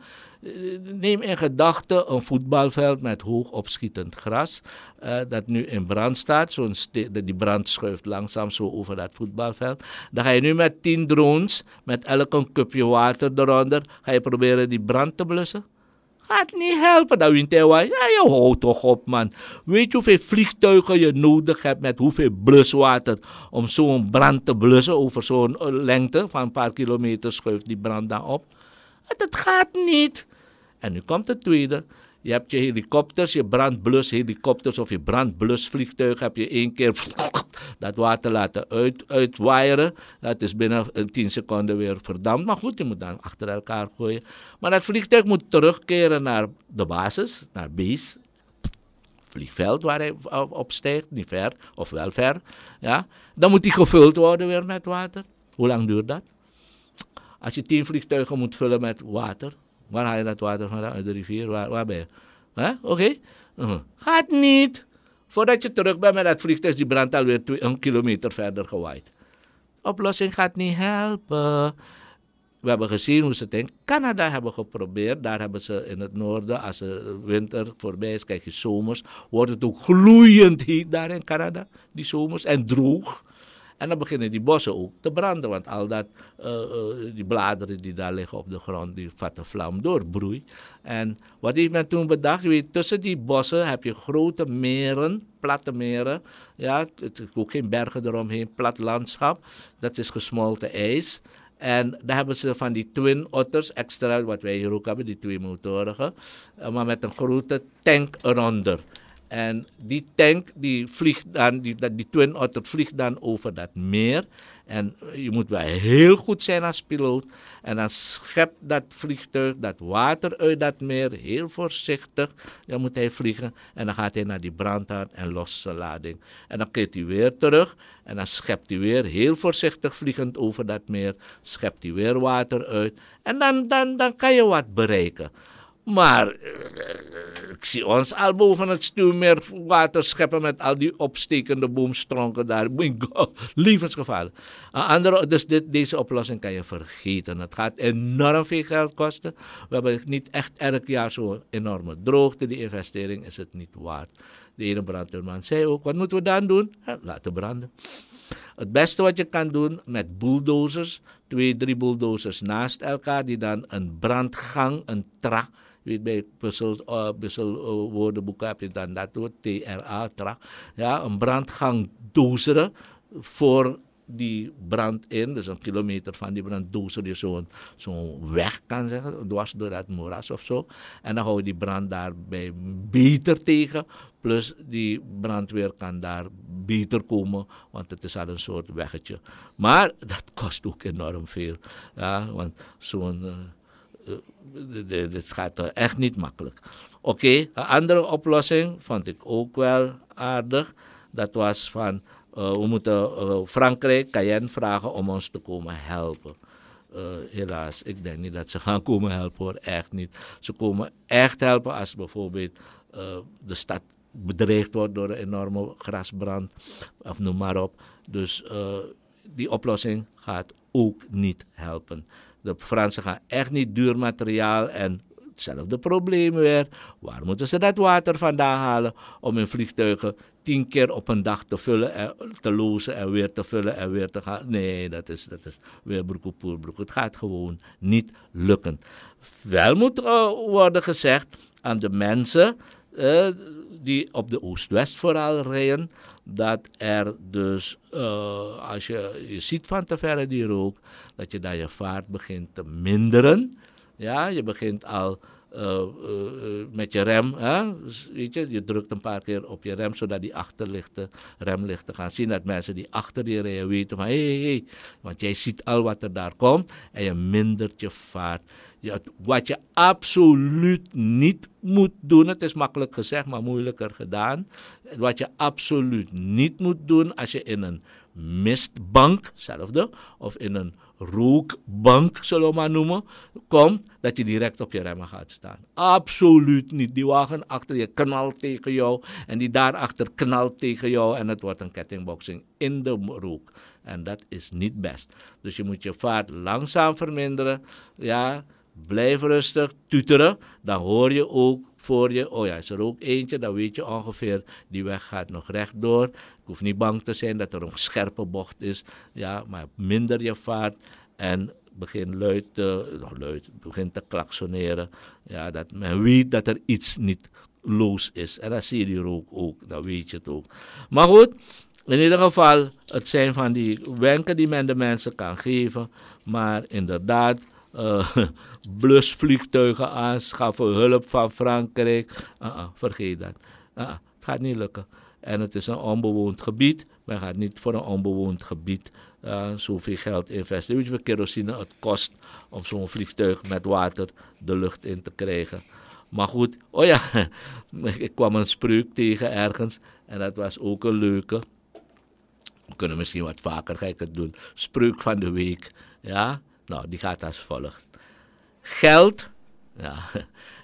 Neem in gedachten een voetbalveld met hoog opschietend gras. Uh, dat nu in brand staat. Zo'n die brand schuift langzaam zo over dat voetbalveld. Dan ga je nu met tien drones, met elk een cupje water eronder, ga je proberen die brand te blussen. Gaat niet helpen, dat Wintewa. Ja, je houdt toch op, man. Weet je hoeveel vliegtuigen je nodig hebt met hoeveel bluswater om zo'n brand te blussen over zo'n eh, lengte van een paar kilometer schuift die brand dan op? Het gaat niet. En nu komt het tweede. Je hebt je helikopters, je brandblus helikopters of je brandblusvliegtuig heb je één keer dat water laten uit, uitwaaieren. Dat is binnen 10 seconden weer verdampt. Maar goed, je moet dan achter elkaar gooien. Maar dat vliegtuig moet terugkeren naar de basis, naar base. Vliegveld waar hij op stijgt, niet ver, of wel ver. Ja. Dan moet die gevuld worden weer met water. Hoe lang duurt dat? Als je tien vliegtuigen moet vullen met water, Waar haal je dat water vandaan? Uit de rivier? Waar, waar ben je? Oké? Okay? Uh-huh. Gaat niet. Voordat je terug bent met dat vliegtuig, die brandt alweer een kilometer verder gewaaid. Oplossing gaat niet helpen. We hebben gezien hoe ze het in Canada hebben geprobeerd. Daar hebben ze in het noorden, als de winter voorbij is, kijk je zomers, wordt het ook gloeiend heet daar in Canada, die zomers, en droog. En dan beginnen die bossen ook te branden, want al dat, uh, uh, die bladeren die daar liggen op de grond, die vatten vlam door broei. En wat heeft men toen bedacht? Weet, tussen die bossen heb je grote meren, platte meren. Ja, het ook geen bergen eromheen, plat landschap. Dat is gesmolten ijs. En daar hebben ze van die twin otters, extra wat wij hier ook hebben, die twee motorige, uh, maar met een grote tank eronder. En die tank die vliegt dan, die, die Twin Otter vliegt dan over dat meer. En je moet wel heel goed zijn als piloot. En dan schept dat vliegtuig dat water uit dat meer, heel voorzichtig. Dan moet hij vliegen en dan gaat hij naar die brandhaard en zijn lading. En dan keert hij weer terug en dan schept hij weer heel voorzichtig vliegend over dat meer. Schept hij weer water uit en dan, dan, dan kan je wat bereiken. Maar eh, ik zie ons al boven het stuurmeer water scheppen met al die opstekende boomstronken daar. Bingo, levensgevaarlijk. Een andere, dus dit, deze oplossing kan je vergeten. Het gaat enorm veel geld kosten. We hebben niet echt elk jaar zo'n enorme droogte. Die investering is het niet waard. De ene brandweerman zei ook, wat moeten we dan doen? Ja, laten branden. Het beste wat je kan doen met bulldozers, twee, drie bulldozers naast elkaar, die dan een brandgang, een tra, weet bij puzzel, uh, heb je dan dat woord, TRA, tra. Ja, een brandgang dozeren voor die brand in, dus een kilometer van die brand dozer je zo'n zo'n weg kan zeggen, dwars door dat moeras of zo. En dan hou je die brand daarbij beter tegen, plus die brandweer kan daar beter komen, want het is al een soort weggetje. Maar dat kost ook enorm veel, ja, want zo'n... Dit gaat echt niet makkelijk. Oké, een andere oplossing vond ik ook wel aardig. Dat was van, uh, we moeten uh, Frankrijk, Cayenne vragen om ons te komen helpen. Uh, helaas, ik denk niet dat ze gaan komen helpen hoor, echt niet. Ze komen echt helpen als bijvoorbeeld de stad bedreigd wordt door een enorme grasbrand, of noem maar op. Dus die oplossing gaat ook niet helpen. De Fransen gaan echt niet duur materiaal en hetzelfde probleem weer. Waar moeten ze dat water vandaan halen om hun vliegtuigen tien keer op een dag te vullen en te lozen en weer te vullen en weer te gaan? Nee, dat is, dat is weer broek op poerbroek. Het gaat gewoon niet lukken. Wel moet uh, worden gezegd, aan de mensen uh, die op de Oost-West vooral rijden, dat er dus, uh, als je, je ziet van te verre die rook, dat je dan je vaart begint te minderen. Ja, je begint al uh, uh, met je rem, hè? Weet je, je drukt een paar keer op je rem, zodat die achterlichten, remlichten gaan zien. Dat mensen die achter je rijden weten van, hé, hey, hey, want jij ziet al wat er daar komt en je mindert je vaart. Ja, wat je absoluut niet moet doen, het is makkelijk gezegd, maar moeilijker gedaan. Wat je absoluut niet moet doen als je in een mistbank, zelfde, of in een rookbank, zullen we maar noemen, komt, dat je direct op je remmen gaat staan. Absoluut niet. Die wagen achter je knalt tegen jou en die daarachter knalt tegen jou en het wordt een kettingboxing in de rook. En dat is niet best. Dus je moet je vaart langzaam verminderen. Ja, blijf rustig, tuteren. Dan hoor je ook voor je, oh ja, is er ook eentje, dan weet je ongeveer, die weg gaat nog rechtdoor. Ik hoef niet bang te zijn dat er een scherpe bocht is, ja, maar minder je vaart en begin luid te, nou, begin te klaksoneren. Ja, dat men weet dat er iets niet los is. En dan zie je die rook ook, dan weet je het ook. Maar goed, in ieder geval, het zijn van die wenken die men de mensen kan geven. Maar inderdaad, uh, blusvliegtuigen aanschaffen, hulp van Frankrijk. Uh, vergeet dat. Uh, het gaat niet lukken. En het is een onbewoond gebied. Men gaat niet voor een onbewoond gebied uh, zoveel geld investeren. Weet je hoeveel kerosine het kost om zo'n vliegtuig met water de lucht in te krijgen? Maar goed, oh ja, ik kwam een spreuk tegen ergens en dat was ook een leuke. We kunnen misschien wat vaker kijken doen. Spreuk van de week. Ja, nou, die gaat als volgt. Geld, ja,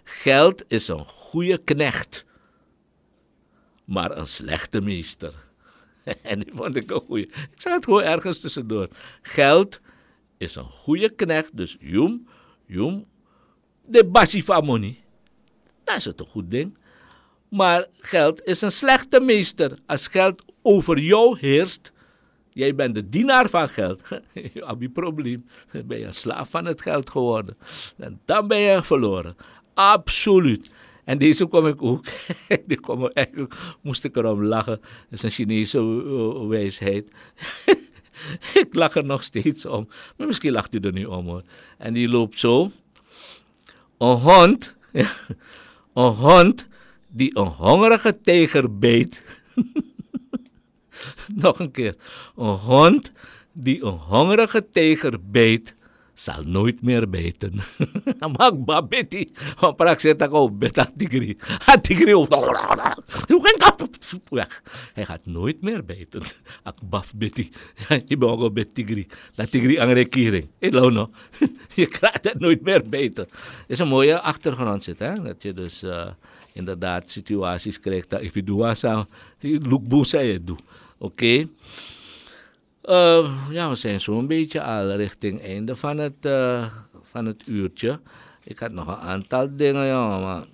geld is een goede knecht, maar een slechte meester. en die vond ik een goede. Ik zeg het gewoon ergens tussendoor. Geld is een goede knecht, dus jum, jum, de basie van money. Dat is het een goed ding. Maar geld is een slechte meester. Als geld over jou heerst, Jij bent de dienaar van geld. een probleem. Dan ben je een slaaf van het geld geworden. En dan ben je verloren. Absoluut. En deze kom ik ook. Die kom eigenlijk, moest ik erom lachen. Dat is een Chinese uh, wijsheid. ik lach er nog steeds om. Maar misschien lacht u er nu om hoor. En die loopt zo. Een hond. een hond die een hongerige tijger beet. Nog een keer. Een hond die een hongerige tijger beet, zal nooit meer bijten. Mak babeti. Om prak op beta tigri. Ha tigri op. Hij gaat nooit meer bijten. Ak baf beti. Je bent ook bet tigri. Dat tigri aan rekering. no. Je krijgt het nooit meer bijten. is een mooie achtergrond zit, hè? Dat je dus uh, inderdaad situaties krijgt dat if je doet, look boe zei je doet. Oké. Uh, ja, we zijn zo'n beetje al richting einde van het, uh, van het uurtje. Ik had nog een aantal dingen, jongen, maar...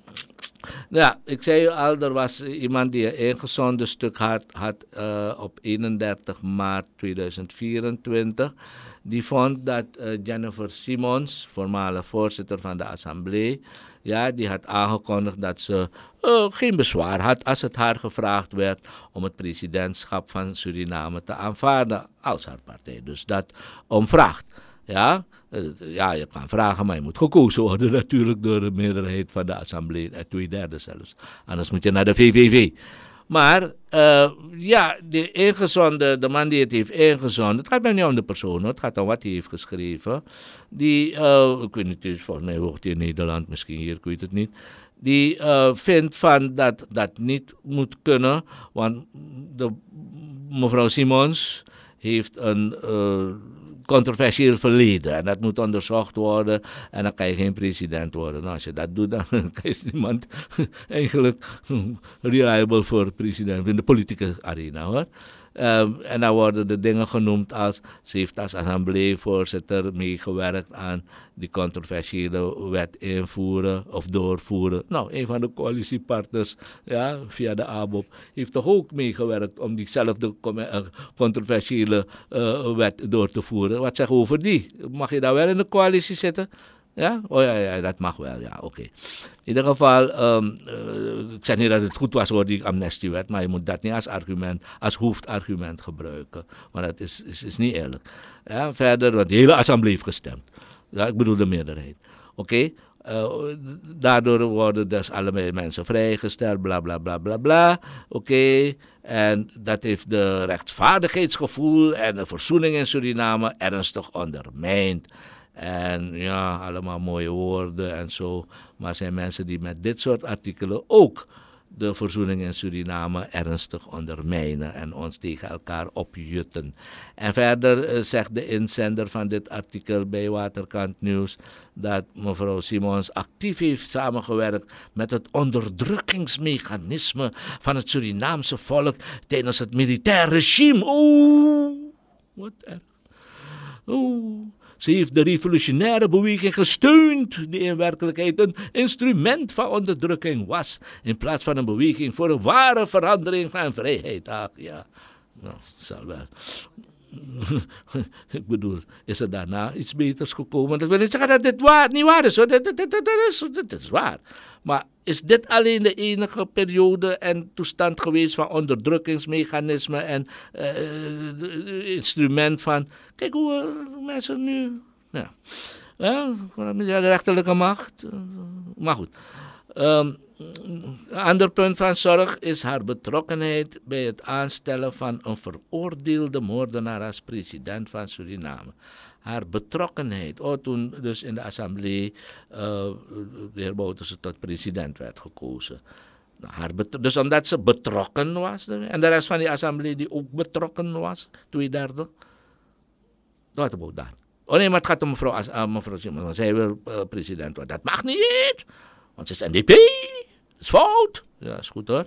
Ja, ik zei al, er was iemand die een ingezonden stuk had, had uh, op 31 maart 2024. Die vond dat uh, Jennifer Simons, voormalig voorzitter van de Assemblée, ja, die had aangekondigd dat ze uh, geen bezwaar had als het haar gevraagd werd om het presidentschap van Suriname te aanvaarden als haar partij. Dus dat omvraagt. Ja, ja, je kan vragen, maar je moet gekozen worden natuurlijk door de meerderheid van de assemblee, twee derde zelfs. Anders moet je naar de VVV. Maar uh, ja, de ingezonde, de man die het heeft ingezonden, het gaat mij niet om de persoon, het gaat om wat hij heeft geschreven. Die, uh, ik weet niet, volgens mij hoort hij in Nederland, misschien hier, ik weet het niet. Die vindt van dat dat niet moet kunnen, want de, mevrouw Simons heeft een controversieel verleden. En dat moet onderzocht worden. En dan kan je geen president worden. Nou, als je dat doet, dan is niemand eigenlijk reliable voor president in de politieke arena hoor. Um, en dan worden de dingen genoemd als ze heeft als assembleevoorzitter meegewerkt aan die controversiële wet invoeren of doorvoeren. Nou, een van de coalitiepartners, ja, via de ABOP, heeft toch ook meegewerkt om diezelfde uh, controversiële uh, wet door te voeren. Wat zeggen we over die? Mag je daar wel in de coalitie zitten? Ja? Oh ja, ja, dat mag wel, ja, oké. In ieder geval, ehm, eh, ik zeg niet dat het goed was hoor, die amnestiewet, maar je moet dat niet als argument, als hoofdargument gebruiken. Maar dat is, is, is niet eerlijk. Ja, verder, want de hele assemblee heeft gestemd. Ja, ik bedoel de meerderheid. Oké? Eh, daardoor worden dus allemaal mensen vrijgesteld, bla bla bla bla bla. Oké, en dat heeft de rechtvaardigheidsgevoel en de verzoening in Suriname ernstig ondermijnd. En ja, allemaal mooie woorden en zo. Maar zijn mensen die met dit soort artikelen ook de verzoening in Suriname ernstig ondermijnen en ons tegen elkaar opjutten. En verder eh, zegt de inzender van dit artikel bij Waterkant Nieuws dat mevrouw Simons actief heeft samengewerkt met het onderdrukkingsmechanisme van het Surinaamse volk tijdens het militair regime. Oeh, wat erg. Oeh. Ze heeft de revolutionaire beweging gesteund, die in werkelijkheid een instrument van onderdrukking was, in plaats van een beweging voor een ware verandering van vrijheid. Ach ja, nou, zal wel. ik bedoel, is er daarna iets beters gekomen? Dat wil niet zeggen dat dit waar, niet waar is. Dat, dat, is, dat is waar. Maar is dit alleen de enige periode en toestand geweest van onderdrukkingsmechanismen en uh, instrument van. Kijk hoe mensen nu. Ja, ja, de rechterlijke macht. Maar goed. Um, een ander punt van zorg is haar betrokkenheid bij het aanstellen van een veroordeelde moordenaar als president van Suriname. Haar betrokkenheid, oh, toen dus in de assemblee uh, de heer Bouterse tot president werd gekozen. Nou, haar dus omdat ze betrokken was, en de rest van die assemblee die ook betrokken was, twee derde. Wat about dat? Oh nee, maar het gaat om mevrouw, uh, mevrouw Zij wil uh, president worden. Dat mag niet, want ze is NDP is fout. Ja, is goed hoor.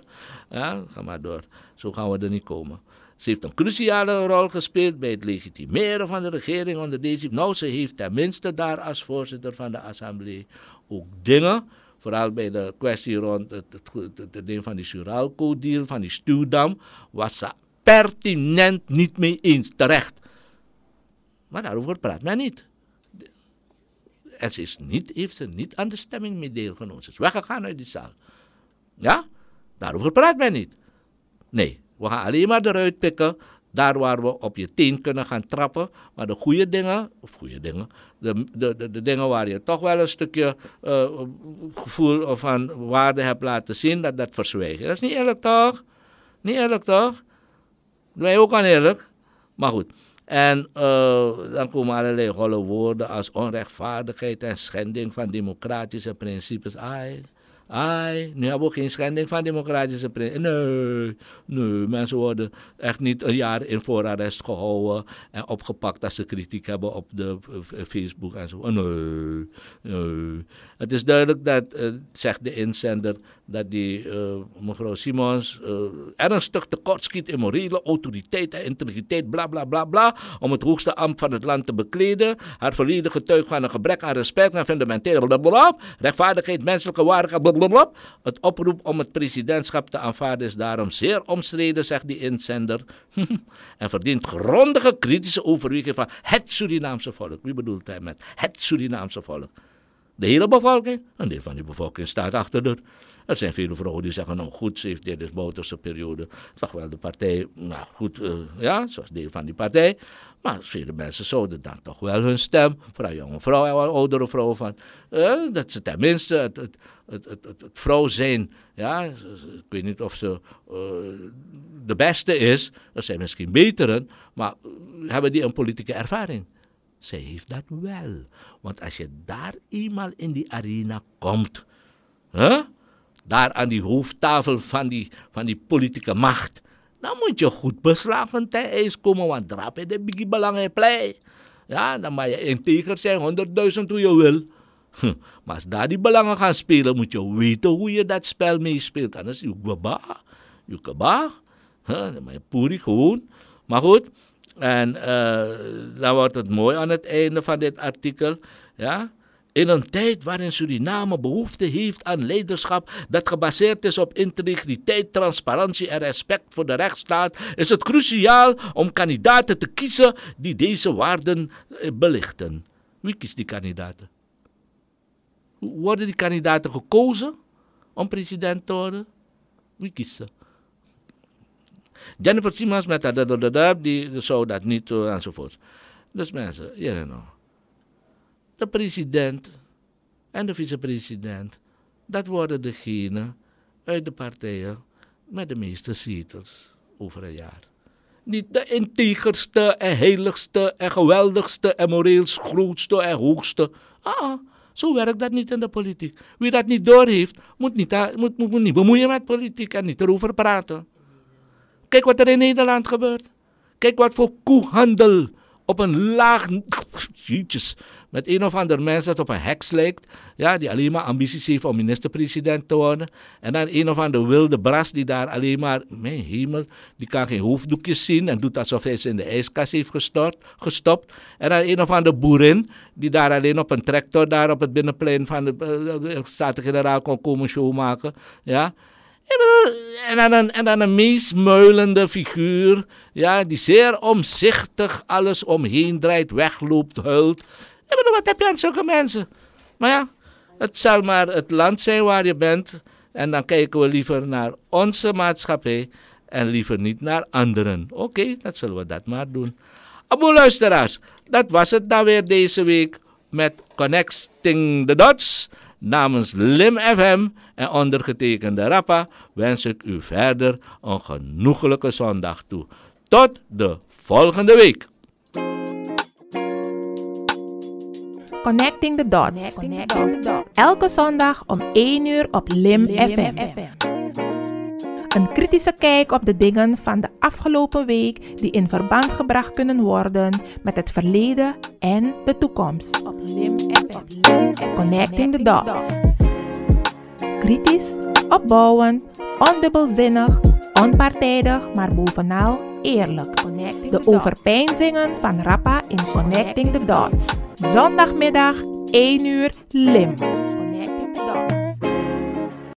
Ja, ga maar door. Zo gaan we er niet komen. Ze heeft een cruciale rol gespeeld bij het legitimeren van de regering onder deze. Nou, ze heeft tenminste daar als voorzitter van de assemblee ook dingen. Vooral bij de kwestie rond het, het, het, ding van die Suralco-deal, van die stuwdam, was ze pertinent niet mee eens, terecht. Maar daarover praat men niet. En ze is niet, heeft ze niet aan de stemming mee deelgenomen. Ze is weggegaan uit die zaal. Ja, daarover praat men niet. Nee, we gaan alleen maar eruit pikken. Daar waar we op je teen kunnen gaan trappen. Maar de goede dingen, of goede dingen, de, de, de, dingen waar je toch wel een stukje uh, gevoel van waarde hebt laten zien, dat dat verzwijgen. Dat is niet eerlijk toch? Niet eerlijk toch? Wij ook aan eerlijk. Maar goed. En uh, dan komen allerlei holle woorden als onrechtvaardigheid en schending van democratische principes. Ai, Ai, nu hebben we geen schending van democratische principes. Nee, nee, mensen worden echt niet een jaar in voorarrest gehouden en opgepakt als ze kritiek hebben op de Facebook en zo. Nee, nee. Het is duidelijk dat, zegt de inzender, dat die uh, mevrouw Simons uh, ernstig tekortschiet in morele autoriteit en integriteit, bla bla bla bla, om het hoogste ambt van het land te bekleden. Haar verleden getuigt van een gebrek aan respect en fundamentele blablabla, rechtvaardigheid, menselijke waardigheid, blablabla. Het oproep om het presidentschap te aanvaarden is daarom zeer omstreden, zegt die inzender, en verdient grondige kritische overweging van het Surinaamse volk. Wie bedoelt hij met het Surinaamse volk? De hele bevolking? Een deel van die bevolking staat achter de er zijn veel vrouwen die zeggen, nou goed, ze heeft tijdens Bouterse periode toch wel de partij, nou goed, uh, ja, zoals deel van die partij. Maar vele mensen zouden dan toch wel hun stem, vooral jonge vrouwen en oudere vrouwen, van, uh, dat ze tenminste het, vrouw zijn. Ja, ik weet niet of ze uh, de beste is, er zijn misschien beteren, maar hebben die een politieke ervaring? Zij heeft dat wel. Want als je daar eenmaal in die arena komt, hè, daar aan die hoofdtafel van die, van die politieke macht, dan moet je goed beslagen ten ijs komen, want drap je de biggie belangen plei. Ja, dan mag je integer zijn, honderdduizend hoe je wil. Hm, maar als daar die belangen gaan spelen, moet je weten hoe je dat spel meespeelt. Anders je baba, je kaba, dan moet je puri gewoon. Maar goed, en uh, dan wordt het mooi aan het einde van dit artikel. Ja? In een tijd waarin Suriname behoefte heeft aan leiderschap dat gebaseerd is op integriteit, transparantie en respect voor de rechtsstaat, is het cruciaal om kandidaten te kiezen die deze waarden eh, belichten. Wie kiest die kandidaten? Worden die kandidaten gekozen om president te worden? Wie kiest ze? Jennifer Simons met haar die zou dat niet doen enzovoort. Dus mensen, hier nou. De president en de vicepresident, dat worden degenen uit de partijen met de meeste zetels over een jaar. Niet de integerste en heiligste en geweldigste en moreels grootste en hoogste. Ah, zo werkt dat niet in de politiek. Wie dat niet doorheeft, moet niet, moet, moet, moet niet bemoeien met politiek en niet erover praten. Kijk wat er in Nederland gebeurt. Kijk wat voor koehandel op een laag. Jeetjes, met een of ander mens dat op een heks lijkt. Ja, die alleen maar ambities heeft om minister-president te worden. En dan een of ander wilde bras die daar alleen maar. Mijn hemel, die kan geen hoofddoekjes zien. En doet alsof hij ze in de ijskast heeft gestort, gestopt. En dan een of ander boerin die daar alleen op een tractor daar op het binnenplein van de uh, Staten-Generaal kon komen showmaken. Ja. En dan, een, en dan een meesmuilende figuur, ja, die zeer omzichtig alles omheen draait, wegloopt, huilt. Wat heb je aan zulke mensen? Maar ja, het zal maar het land zijn waar je bent. En dan kijken we liever naar onze maatschappij en liever niet naar anderen. Oké, dat zullen we dat maar doen. Abo luisteraars, dat was het dan weer deze week met Connecting the Dots. Namens Lim FM en ondergetekende Rappa wens ik u verder een genoegelijke zondag toe. Tot de volgende week. Connecting the Dots. Elke zondag om 1 uur op Lim, FM. Een kritische kijk op de dingen van de afgelopen week die in verband gebracht kunnen worden met het verleden en de toekomst. Op Lim FM. Connecting the Dots. Kritisch, opbouwend, ondubbelzinnig, onpartijdig, maar bovenal eerlijk. De overpeinzingen van Rappa in Connecting the Dots. Zondagmiddag 1 uur Lim.